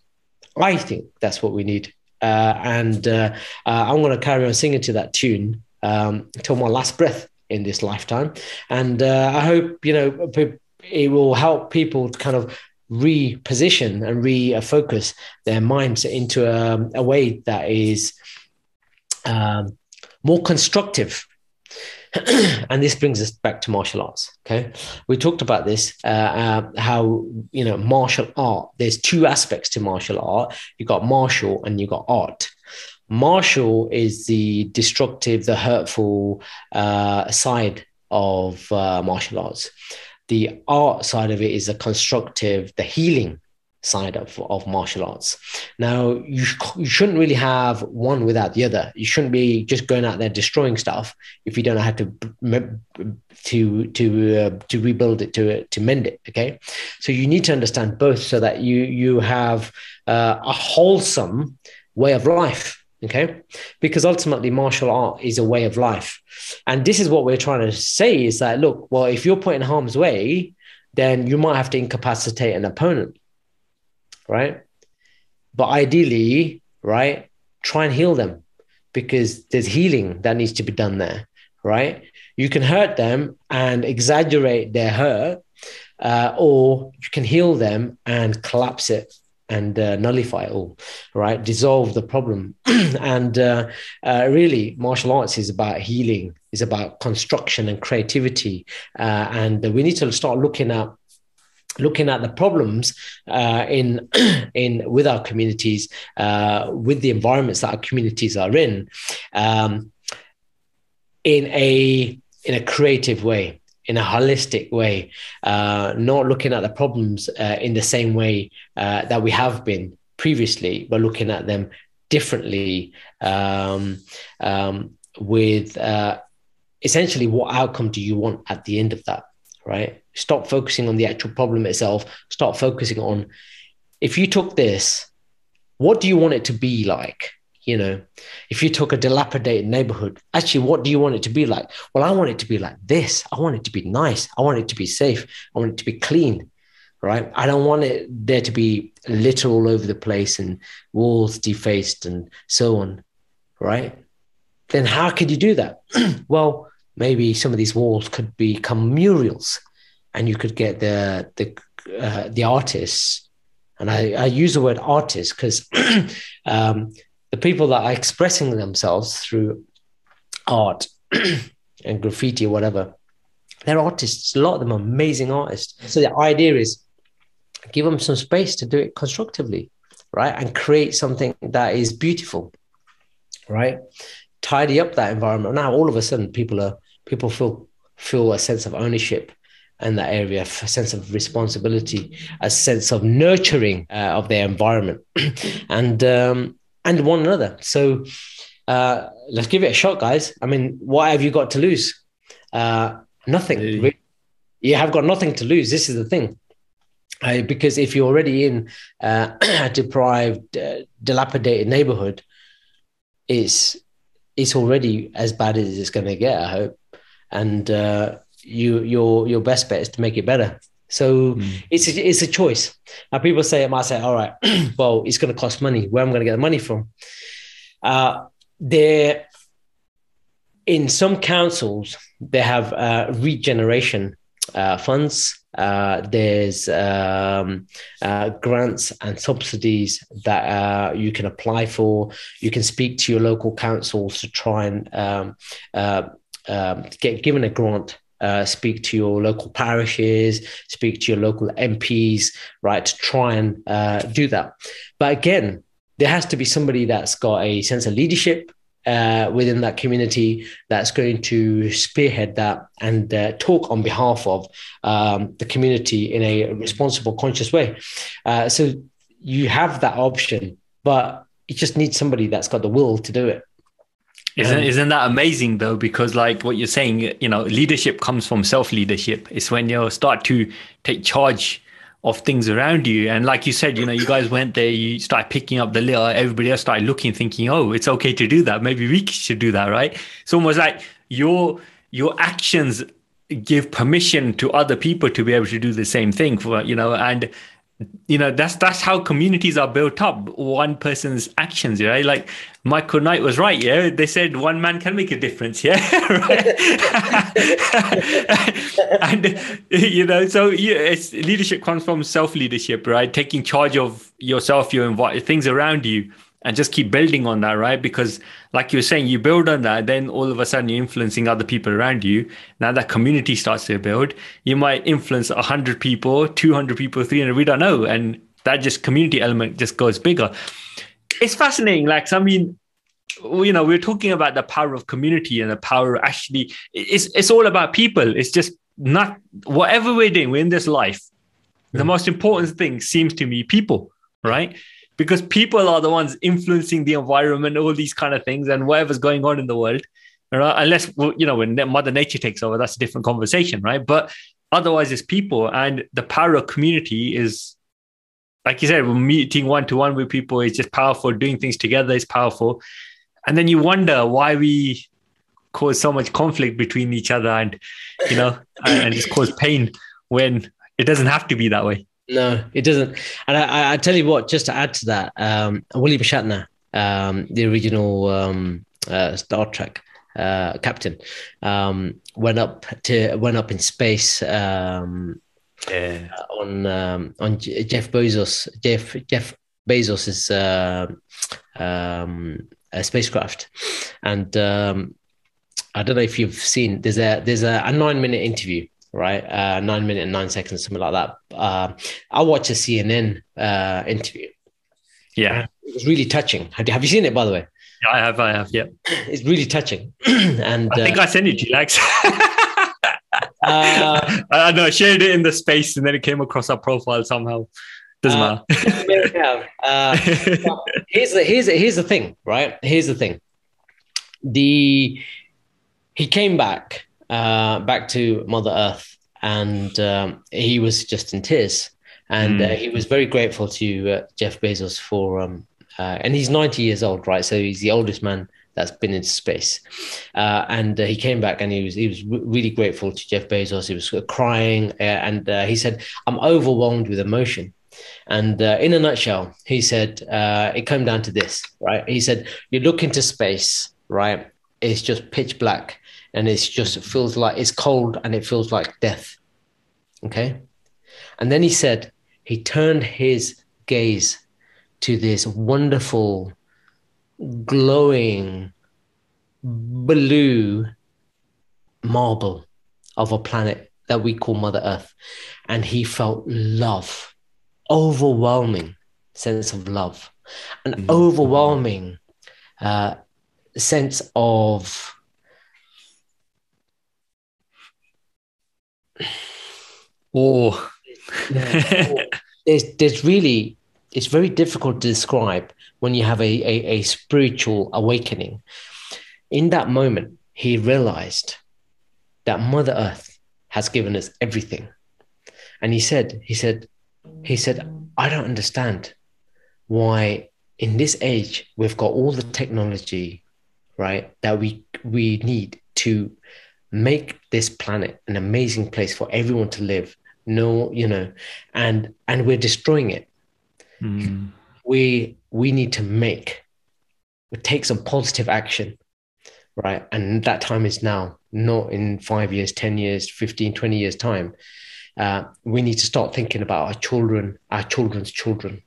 I think that's what we need. Uh, and uh, uh, I'm going to carry on singing to that tune um, until my last breath in this lifetime. And uh, I hope you know it will help people to kind of reposition and refocus their minds into a, um, a way that is um, more constructive <clears throat> and this brings us back to martial arts. Okay, we talked about this uh, uh, how you know martial art. There's two aspects to martial art. You got martial and you got art. Martial is the destructive, the hurtful uh, side of uh, martial arts. The art side of it is the constructive, the healing side of, of martial arts. Now, you, you shouldn't really have one without the other. You shouldn't be just going out there destroying stuff if you don't how to to to uh, to rebuild it to to mend it. Okay, so you need to understand both so that you you have uh, a wholesome way of life. Okay, because ultimately martial art is a way of life, and this is what we're trying to say is that look, well, if you're put in harm's way, then you might have to incapacitate an opponent right? But ideally, right, try and heal them because there's healing that needs to be done there, right? You can hurt them and exaggerate their hurt, uh, or you can heal them and collapse it and uh, nullify it all, right? Dissolve the problem. <clears throat> and uh, uh, really, martial arts is about healing, is about construction and creativity. Uh, and we need to start looking at looking at the problems uh, in <clears throat> in with our communities, uh, with the environments that our communities are in, um, in a in a creative way, in a holistic way, uh, not looking at the problems uh, in the same way uh, that we have been previously, but looking at them differently um, um, with uh, essentially what outcome do you want at the end of that, right? Stop focusing on the actual problem itself. Start focusing on if you took this, what do you want it to be like? You know, if you took a dilapidated neighborhood, actually, what do you want it to be like? Well, I want it to be like this. I want it to be nice. I want it to be safe. I want it to be clean, right? I don't want it there to be litter all over the place and walls defaced and so on, right? Then how could you do that? <clears throat> well, maybe some of these walls could become murals and you could get the the uh, the artists, and I, I use the word artist because <clears throat> um, the people that are expressing themselves through art <clears throat> and graffiti or whatever, they're artists. A lot of them are amazing artists. So the idea is give them some space to do it constructively, right, and create something that is beautiful, right. Tidy up that environment. Now all of a sudden, people are people feel feel a sense of ownership in that area, a sense of responsibility, a sense of nurturing uh, of their environment, <clears throat> and um, and one another. So uh, let's give it a shot, guys. I mean, what have you got to lose? Uh, nothing. Hey. You have got nothing to lose. This is the thing. Uh, because if you're already in uh, <clears throat> a deprived, uh, dilapidated neighborhood, it's it's already as bad as it's going to get. I hope, and uh, you your your best bet is to make it better. So mm. it's a, it's a choice. Now people say it might say, all right, <clears throat> well, it's going to cost money. Where am I going to get the money from? Uh, there, in some councils, they have uh, regeneration uh, funds Uh, there's um, uh, grants and subsidies that uh, you can apply for. You can speak to your local councils to try and um, uh, um, get given a grant. Uh, speak to your local parishes, speak to your local MPs, right, to try and uh, do that. But again, there has to be somebody that's got a sense of leadership, uh, within that community that's going to spearhead that and uh, talk on behalf of um, the community in a responsible, conscious way. Uh, so you have that option, but you just need somebody that's got the will to do it. Isn't um, isn't that amazing though? Because like what you're saying, you know, leadership comes from self leadership. It's when you start to take charge of things around you. And like you said, you know, you guys went there, you start picking up the litter, everybody else started looking, thinking, oh, it's okay to do that. Maybe we should do that, right? It's almost like your your actions give permission to other people to be able to do the same thing for you know and you know that's that's how communities are built up one person's actions you know like michael knight was right yeah? They said one man can make a difference yeah? <laughs> <laughs> And you know so yeah, it's leadership comes from self leadership right? Taking charge of yourself your environment things around you and just keep building on that, right? Because, like you were saying, you build on that, then all of a sudden you're influencing other people around you. Now that community starts to build, you might influence 100 people, 200 people, 300, we don't know. And that just community element just goes bigger. It's fascinating. Like, I mean, you know, we're talking about the power of community and the power of actually, it's, it's all about people. It's just not whatever we're doing, we're in this life. The most important thing seems to me people, right? Because people are the ones influencing the environment, all these kind of things, and whatever's going on in the world. Right? Unless you know when Mother Nature takes over, that's a different conversation, right? But otherwise, it's people, and the power of community is, like you said, meeting one to one with people is just powerful. Doing things together is powerful, and then you wonder why we cause so much conflict between each other, and you know, and just cause pain when it doesn't have to be that way. No, it doesn't. And I, I tell you what, just to add to that, um, William Shatner, um, the original um, uh, Star Trek uh, captain, um, went up to went up in space um, yeah. on um, on Jeff Bezos. Jeff Jeff Bezos's uh, spacecraft, and I don't know if you've seen. There's a there's a, a nine minute interview right? Uh, nine minute and nine seconds, something like that. Uh, I watched a CNN uh, interview. Yeah, it was really touching. Have you seen it, by the way? Yeah, I have. I have. Yeah, <clears throat> it's really touching. <clears throat> and I think uh, I sent it to you, Lak. <laughs> Uh, I know. I shared it in the space, and then it came across our profile somehow. Doesn't uh, matter. <laughs> uh, <laughs> here's the here's here's the thing, right? Here's the thing. The he came back uh, back to Mother Earth, and um, he was just in tears. And mm. uh, he was very grateful to uh, Jeff Bezos for, um, uh, and he's 90 years old, right? So he's the oldest man that's been in space. Uh, and uh, he came back and he was he was really grateful to Jeff Bezos. He was crying, and he said, "I'm overwhelmed with emotion." And uh, in a nutshell, he said uh, it came down to this, right? He said, You look into space, right? It's just pitch black and it's just it feels like it's cold and it feels like death. Okay. And then he said he turned his gaze to this wonderful, glowing blue marble of a planet that we call Mother Earth. And he felt love, overwhelming sense of love, an mm-hmm. overwhelming uh, sense of <sighs> Oh. oh, there's there's really it's very difficult to describe when you have a, a, a spiritual awakening. In that moment, he realized that Mother Earth has given us everything. And he said, he said, he said, I don't understand why in this age we've got all the technology, right, that we we need to make this planet an amazing place for everyone to live no you know and and we're destroying it mm. we we need to make take some positive action right and that time is now not in 5 years 10 years 15 20 years time uh, we need to start thinking about our children, our children's children.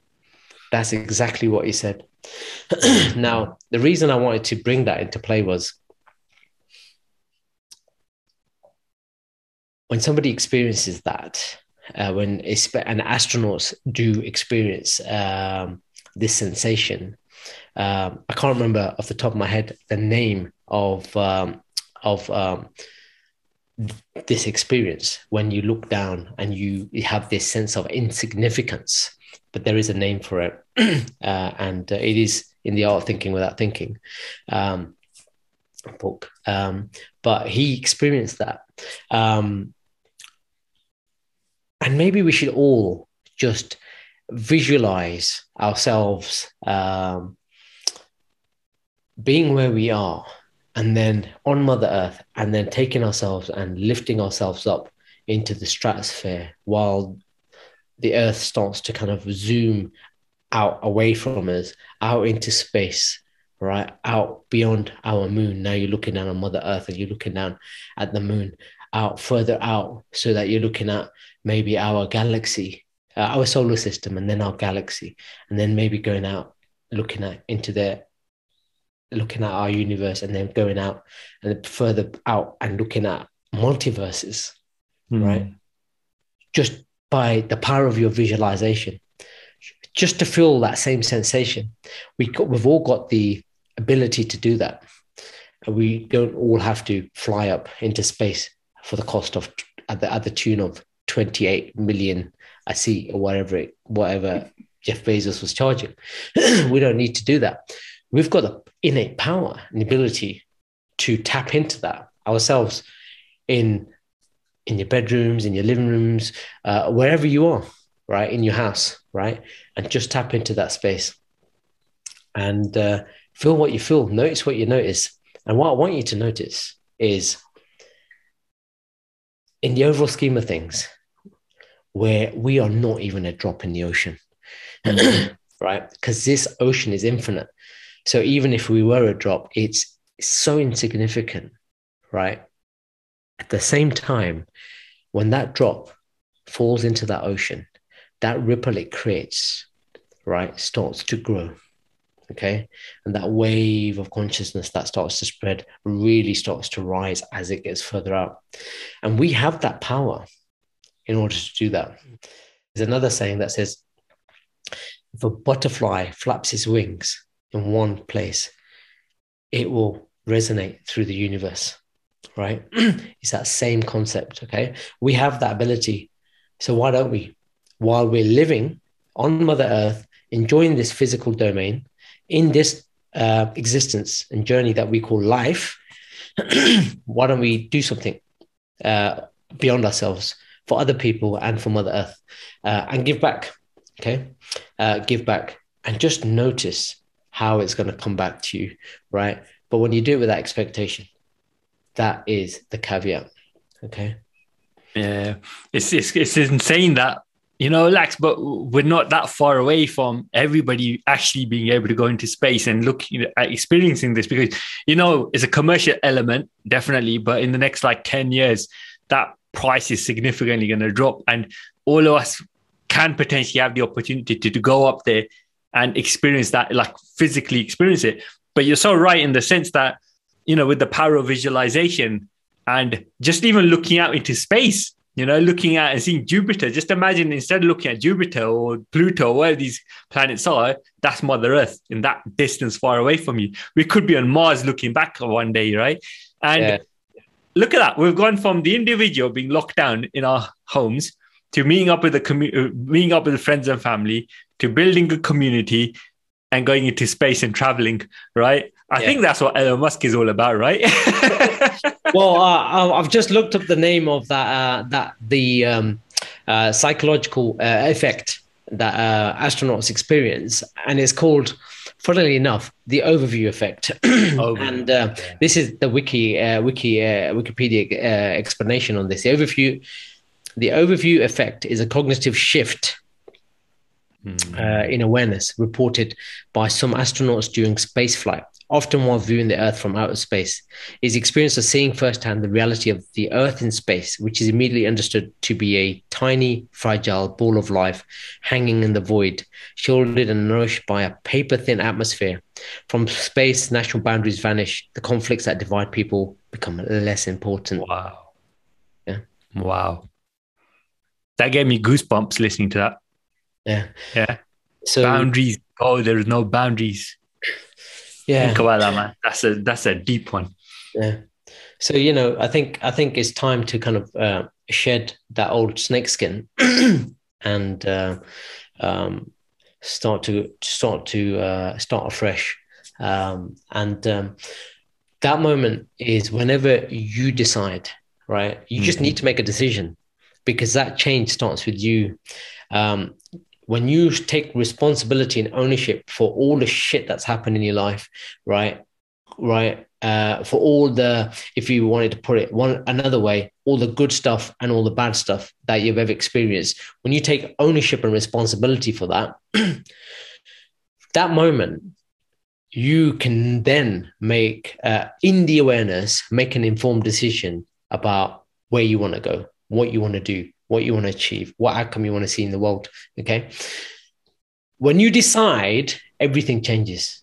That's exactly what he said. <clears throat> now, the reason I wanted to bring that into play was when somebody experiences that, uh, when and astronauts do experience um, this sensation, um, I can't remember off the top of my head the name of um, of um, this experience when you look down and you, have this sense of insignificance but there is a name for it <clears throat> uh, and uh, it is in the art of thinking without thinking um, book. Um, but he experienced that um, and maybe we should all just visualize ourselves um, being where we are and then on Mother Earth, and then taking ourselves and lifting ourselves up into the stratosphere while the Earth starts to kind of zoom out away from us, out into space, right? Out beyond our moon. Now you're looking down on Mother Earth and you're looking down at the moon, out further out, so that you're looking at maybe our galaxy, uh, our solar system, and then our galaxy, and then maybe going out looking at into the looking at our universe and then going out and further out and looking at multiverses, mm. right? Just by the power of your visualization, just to feel that same sensation. We got, we've all got the ability to do that. We don't all have to fly up into space for the cost of at the, at the tune of 28 million I see or whatever it, whatever Jeff Bezos was charging. <clears throat> we don't need to do that we've got the innate power and ability to tap into that ourselves in in your bedrooms, in your living rooms, uh, wherever you are, right, in your house, right, and just tap into that space and uh, feel what you feel, notice what you notice. And what I want you to notice is in the overall scheme of things, where we are not even a drop in the ocean, <clears throat> right? Because this ocean is infinite. So even if we were a drop, it's so insignificant, right? At the same time, when that drop falls into that ocean, that ripple it creates, right, starts to grow. Okay. And that wave of consciousness that starts to spread really starts to rise as it gets further out. And we have that power in order to do that. There's another saying that says, if a butterfly flaps his wings, in one place, it will resonate through the universe, right? <clears throat> it's that same concept, okay? We have that ability. So why don't we? While we're living on Mother Earth, enjoying this physical domain, in this uh, existence and journey that we call life, <clears throat> why don't we do something uh, beyond ourselves for other people and for Mother Earth uh, and give back? Okay, uh, give back and just notice how it's going to come back to you, right? But when you do it with that expectation, that is the caveat. Okay. Yeah, it's it's, it's insane that you know, Lak, but we're not that far away from everybody actually being able to go into space and looking at experiencing this because you know it's a commercial element definitely, but in the next like ten years, that price is significantly going to drop, and all of us can potentially have the opportunity to, to go up there and experience that, like physically experience it. But you're so right in the sense that, you know, with the power of visualization and just even looking out into space, you know, looking at and seeing Jupiter, just imagine instead of looking at Jupiter or Pluto or where these planets are, that's Mother Earth in that distance far away from you. We could be on Mars looking back one day, right? And yeah. look at that. We've gone from the individual being locked down in our homes to meeting up with the commu- uh, meeting up with friends and family to building a community and going into space and traveling, right? I yeah. think that's what Elon Musk is all about, right? <laughs> well, uh, I've just looked up the name of that uh, that the um, uh, psychological uh, effect that uh, astronauts experience, and it's called, funnily enough, the overview effect. <clears throat> and uh, this is the wiki wiki Wikipedia explanation on this. The overview, the overview effect is a cognitive shift uh, in awareness reported by some astronauts during spaceflight, often while viewing the Earth from outer space, is the experience of seeing firsthand the reality of the Earth in space, which is immediately understood to be a tiny, fragile ball of life hanging in the void, shielded and nourished by a paper thin atmosphere. From space, national boundaries vanish, the conflicts that divide people become less important. Wow. Yeah. Wow. That gave me goosebumps listening to that. Yeah. Yeah. So, boundaries. Oh, there's no boundaries. Yeah. Think about that, man. That's a that's a deep one. Yeah. So you know, I think I think it's time to kind of uh, shed that old snakeskin <clears throat> and uh, um, start to start to uh, start afresh. Um, and um, that moment is whenever you decide, right? You just Mhm. need to make a decision because that change starts with you. Um, when you take responsibility and ownership for all the shit that's happened in your life, right? Right. Uh, for all the, if you wanted to put it one another way, all the good stuff and all the bad stuff that you've ever experienced, when you take ownership and responsibility for that, <clears throat> that moment, you can then make, uh, in the awareness, make an informed decision about where you want to go, what you want to do, what you want to achieve, what outcome you want to see in the world. Okay. When you decide, everything changes.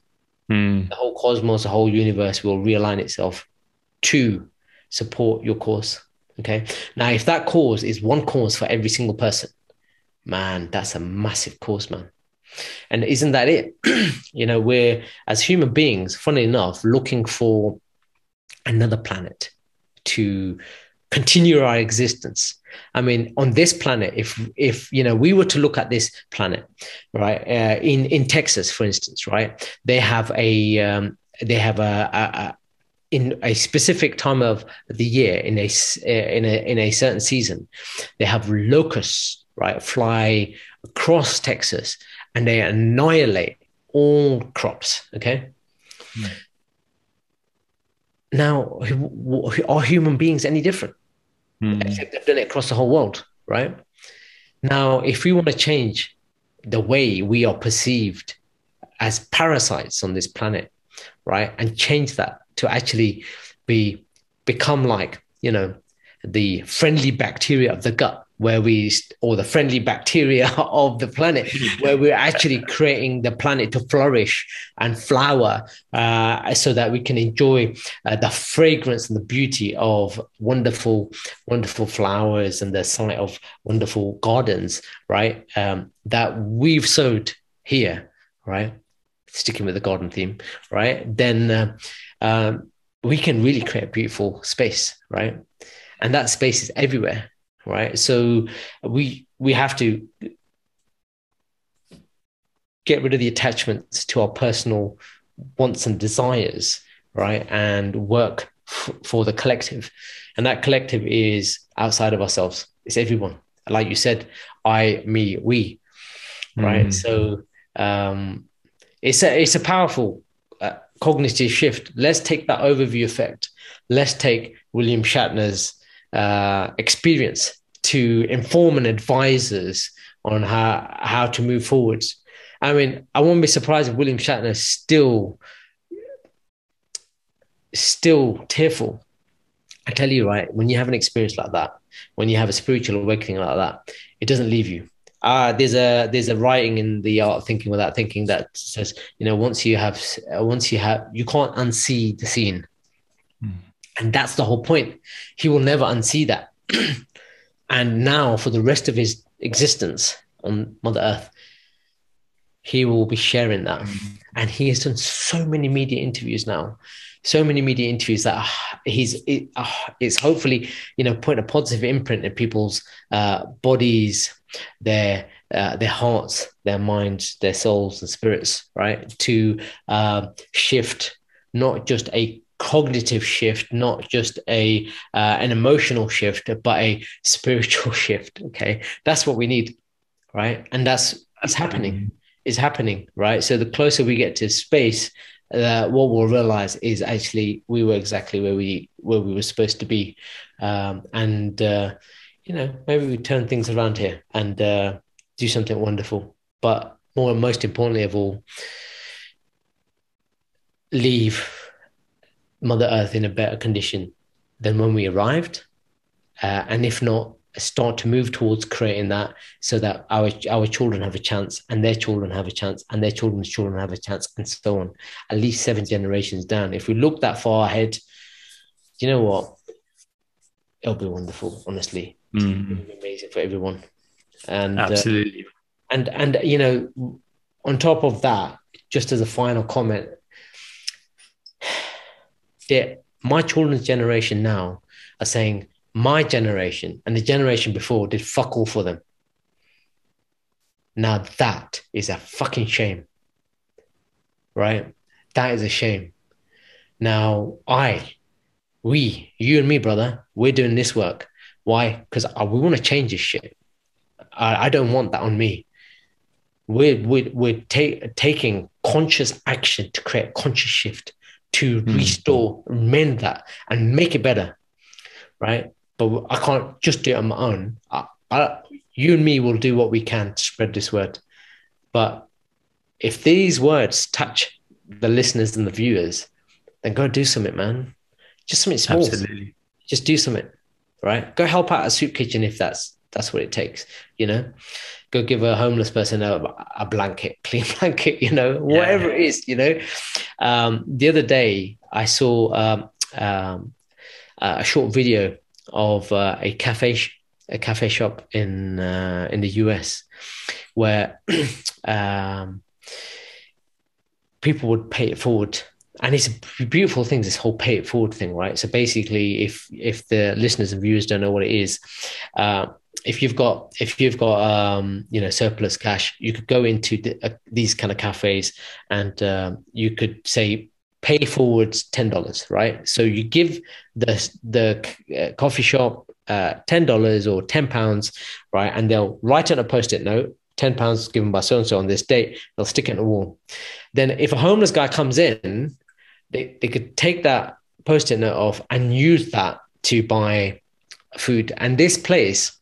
Mm. The whole cosmos, the whole universe will realign itself to support your cause. Okay. Now, if that cause is one cause for every single person, man, that's a massive cause, man. And isn't that it? <clears throat> you know, we're as human beings, funny enough, looking for another planet to continue our existence. I mean, on this planet, if if you know we were to look at this planet, right, uh, in in Texas, for instance, right, they have a um, they have a, a, a in a specific time of the year in a uh, in a in a certain season, they have locusts right fly across Texas and they annihilate all crops. Okay. Hmm. Now, are human beings any different? Mm. except they've done it across the whole world, right? Now, if we want to change the way we are perceived as parasites on this planet, right, and change that to actually be become like you know the friendly bacteria of the gut, where we or the friendly bacteria <laughs> of the planet, where we're actually <laughs> creating the planet to flourish and flower, uh, so that we can enjoy uh, the fragrance and the beauty of wonderful wonderful flowers and the sight of wonderful gardens, right? Um, that we've sowed here, right? Sticking with the garden theme, right? Then uh, um, we can really create a beautiful space, right? And that space is everywhere, right? So we we have to get rid of the attachments to our personal wants and desires, right? And work f- for the collective. And that collective is outside of ourselves. It's everyone. Like you said, I, me, we, right? Mm. So um, it's a it's a powerful uh, cognitive shift. Let's take that overview effect. Let's take William Shatner's uh, experience to inform and advise us on how how to move forwards. I mean, I won't be surprised if William Shatner still still tearful. I tell you, right, when you have an experience like that, when you have a spiritual awakening like that, it doesn't leave you. Uh, there's a there's a writing in the art of thinking without thinking that says, you know, once you have once you have you can't unsee the scene. Mm. And that's the whole point. He will never unsee that. <clears throat> and now for the rest of his existence on Mother Earth, he will be sharing that. And he has done so many media interviews now, so many media interviews that uh, he's it, uh, it's hopefully you know putting a positive imprint in people's uh, bodies, their uh, their hearts, their minds, their souls and spirits, right? To uh, shift not just a cognitive shift, not just a uh, an emotional shift, but a spiritual <laughs> shift. Okay, that's what we need, right? And that's it's happening. It's happening, right? So the closer we get to space, uh, what we'll realize is actually we were exactly where we where we were supposed to be, um, and uh, you know maybe we turn things around here and uh, do something wonderful. But more, and most importantly of all, leave Mother Earth in a better condition than when we arrived, uh, and if not, start to move towards creating that so that our our children have a chance and their children have a chance and their children's children have a chance and so on at least seven generations down if we look that far ahead you know what it'll be wonderful honestly Mm. it'll be amazing for everyone and uh, Absolutely. and and you know on top of that just as a final comment yeah, my children's generation now are saying my generation and the generation before did fuck all for them. Now that is a fucking shame right? That is a shame. Now i we you and me brother we're doing this work. Why? Because we want to change this shit. I, I don't want that on me. We're we're, we're ta- taking conscious action to create conscious shift to Mm. restore mend that and make it better right? But i can't just do it on my own. I, I, you and me will do what we can to spread this word. But if these words touch the listeners and the viewers then go do something man. Just something small. Absolutely. just do something right? Go help out a soup kitchen if that's that's what it takes you know go give a homeless person a, a blanket <laughs> clean blanket you know whatever it is you know. Um, the other day i saw um, um, a short video of uh, a cafe sh- a cafe shop in uh, in the us where <clears throat> um, people would pay it forward. And it's a beautiful thing this whole pay it forward thing right? So basically if if the listeners and viewers don't know what it is uh, if you've got if you've got um, you know surplus cash you could go into the, uh, these kind of cafes and um, you could say pay forwards ten dollars right? So you give the the uh, coffee shop uh, ten dollars or ten pounds right? And they'll write on a post-it note 10 pounds given by so and so on this date they'll stick it on the wall. Then if a homeless guy comes in they, they could take that post-it note off and use that to buy food. And this place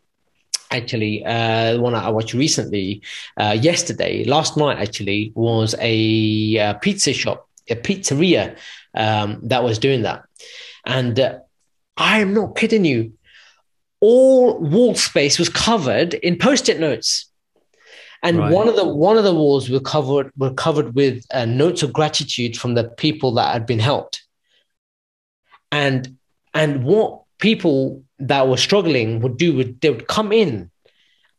actually uh, the one i watched recently uh, yesterday last night actually was a, uh pizza shop a pizzeria um, that was doing that. And uh, i am not kidding you all wall space was covered in post-it notes. And Right. one of the one of the walls were covered were covered with uh, notes of gratitude from the people that had been helped. And and what people that were struggling would do would they would come in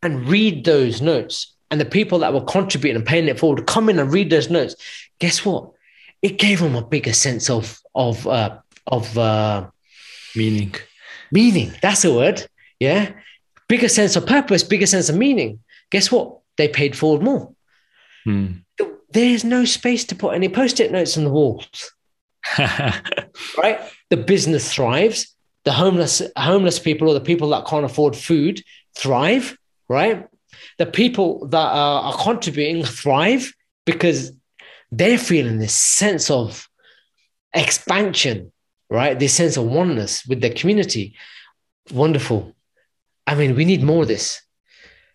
and read those notes. And the people that were contributing and paying it forward would come in and read those notes. Guess what? It gave them a bigger sense of of uh, of uh, Meaning. meaning. That's a word. Yeah? Bigger sense of purpose bigger sense of meaning. Guess what? They paid forward more. Mm. there's no space to put any post-it notes on the walls. <laughs> Right? The business thrives the homeless homeless people or the people that can't afford food thrive right? The people that are, are contributing thrive because they're feeling this sense of expansion right? This sense of oneness with their community. Wonderful. I mean we need more of this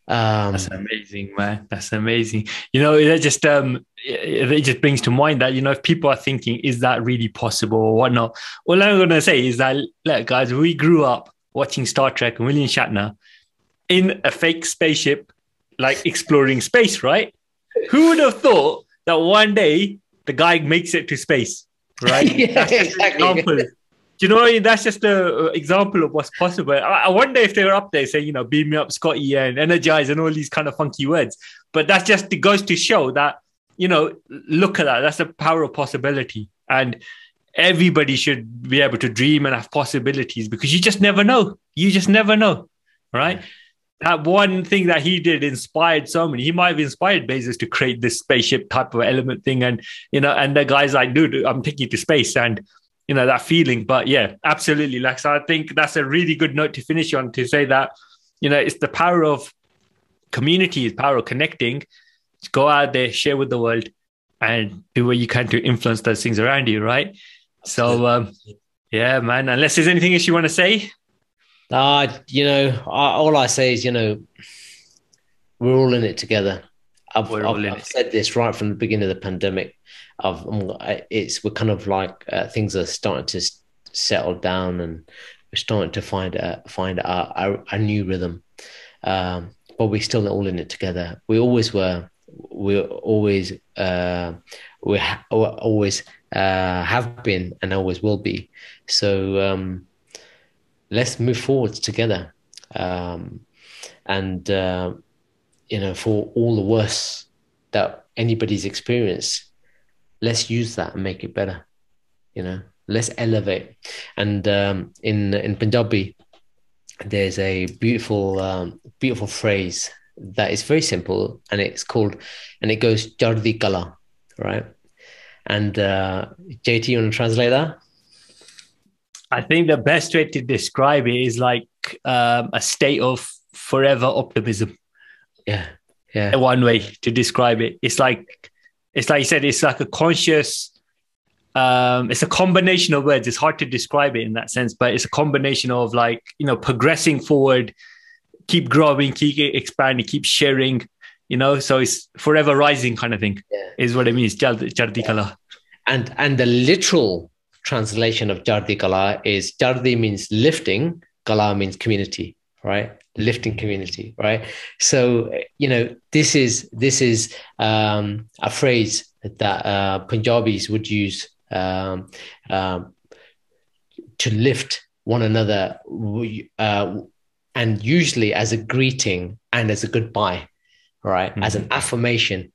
um That's amazing, man. That's amazing. You know, it just um, it, just brings to mind that you know, if people are thinking, is that really possible or whatnot? All I'm gonna say is that, look, guys, we grew up watching Star Trek and William Shatner in a fake spaceship, like exploring space, right? Who would have thought that one day the guy makes it to space, right? <laughs> Yeah, exactly. Do you know? That's just an example of what's possible. I, I wonder if they were up there saying, you know, beam me up, Scotty, and energize, and all these kind of funky words. But that's just it goes to show that, you know, look at that. That's the power of possibility. And everybody should be able to dream and have possibilities because you just never know. You just never know. Right. That one thing that he did inspired so many. He might have inspired Bezos to create this spaceship type of element thing. And, you know, and the guy's like, dude, I'm taking you to space. And, you know that feeling. But yeah absolutely like so i think that's a really good note to finish on to say that you know it's the power of community is power of connecting. Go out there share with the world and do what you can to influence those things around you right? So um yeah man unless there's anything else you want to say? Uh, you know, I, all I say is, you know, we're all in it together. I've, I've, I've said this right from the beginning of the pandemic. I've, it's we're kind of like uh, things are starting to settle down, and we're starting to find a, find our, our new rhythm. Um, but we're still all in it together. We always were. We always uh, we ha- always uh, have been and always will be. So um, let's move forwards together. Um, and uh, you know, for all the worst that anybody's experienced, let's use that and make it better. You know, let's elevate. And um, in in Punjabi, there's a beautiful um, beautiful phrase that is very simple, and it's called, and it goes Chardi Kala, right? And uh, JT, you want to translate that? I think the best way to describe it is like um, a state of forever optimism. Yeah, yeah. One way to describe it. It's like it's like you said. It's like a conscious. Um, it's a combination of words. It's hard to describe it in that sense, but it's a combination of like you know progressing forward, keep growing, keep expanding, keep sharing. You know, so it's forever rising kind of thing. Yeah. Is what it means. Chardi Kala. And and the literal translation of Chardi Kala is jardi means lifting, Kala means community, right? Lifting community, right? So you know this is this is um, a phrase that uh, Punjabis would use um, um, to lift one another, uh, and usually as a greeting and as a goodbye, right? Mm-hmm. As an affirmation,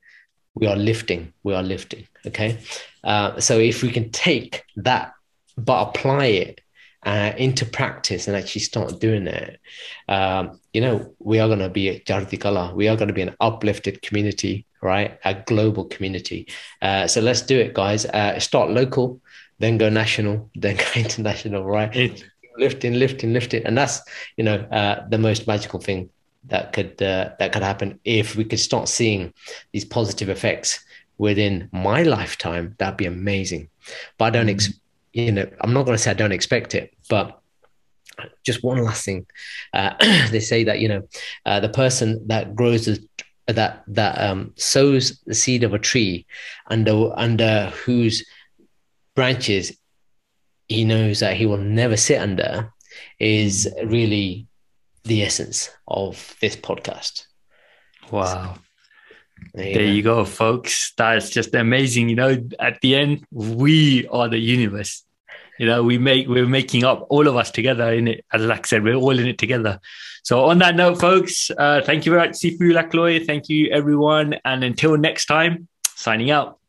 we are lifting, we are lifting. Okay, uh, so if we can take that but apply it uh, into practice and actually start doing it, um, you know, we are going to be a Chardi Kala. We are going to be an uplifted community, right? A global community. Uh, so let's do it, guys. Uh, start local, then go national, <laughs> then go international, right? It, lifting, lifting, lifting, and that's you know uh, the most magical thing that could uh, that could happen if we could start seeing these positive effects within my lifetime, that'd be amazing. But I don't, ex- mm-hmm. You know, I'm not going to say I don't expect it, but just one last thing. Uh, <clears throat> they say that, you know, uh, the person that grows the, that, that um, sows the seed of a tree under, under whose branches he knows that he will never sit under is really the essence of this podcast. Wow. There, there you go, folks. That's just amazing. You know, at the end, we are the universe. You know, we make we're making up all of us together in it. As like I said, we're all in it together. So on that note, folks, uh, thank you very much, Sifu Lak Loi. Thank you, everyone. And until next time, signing out.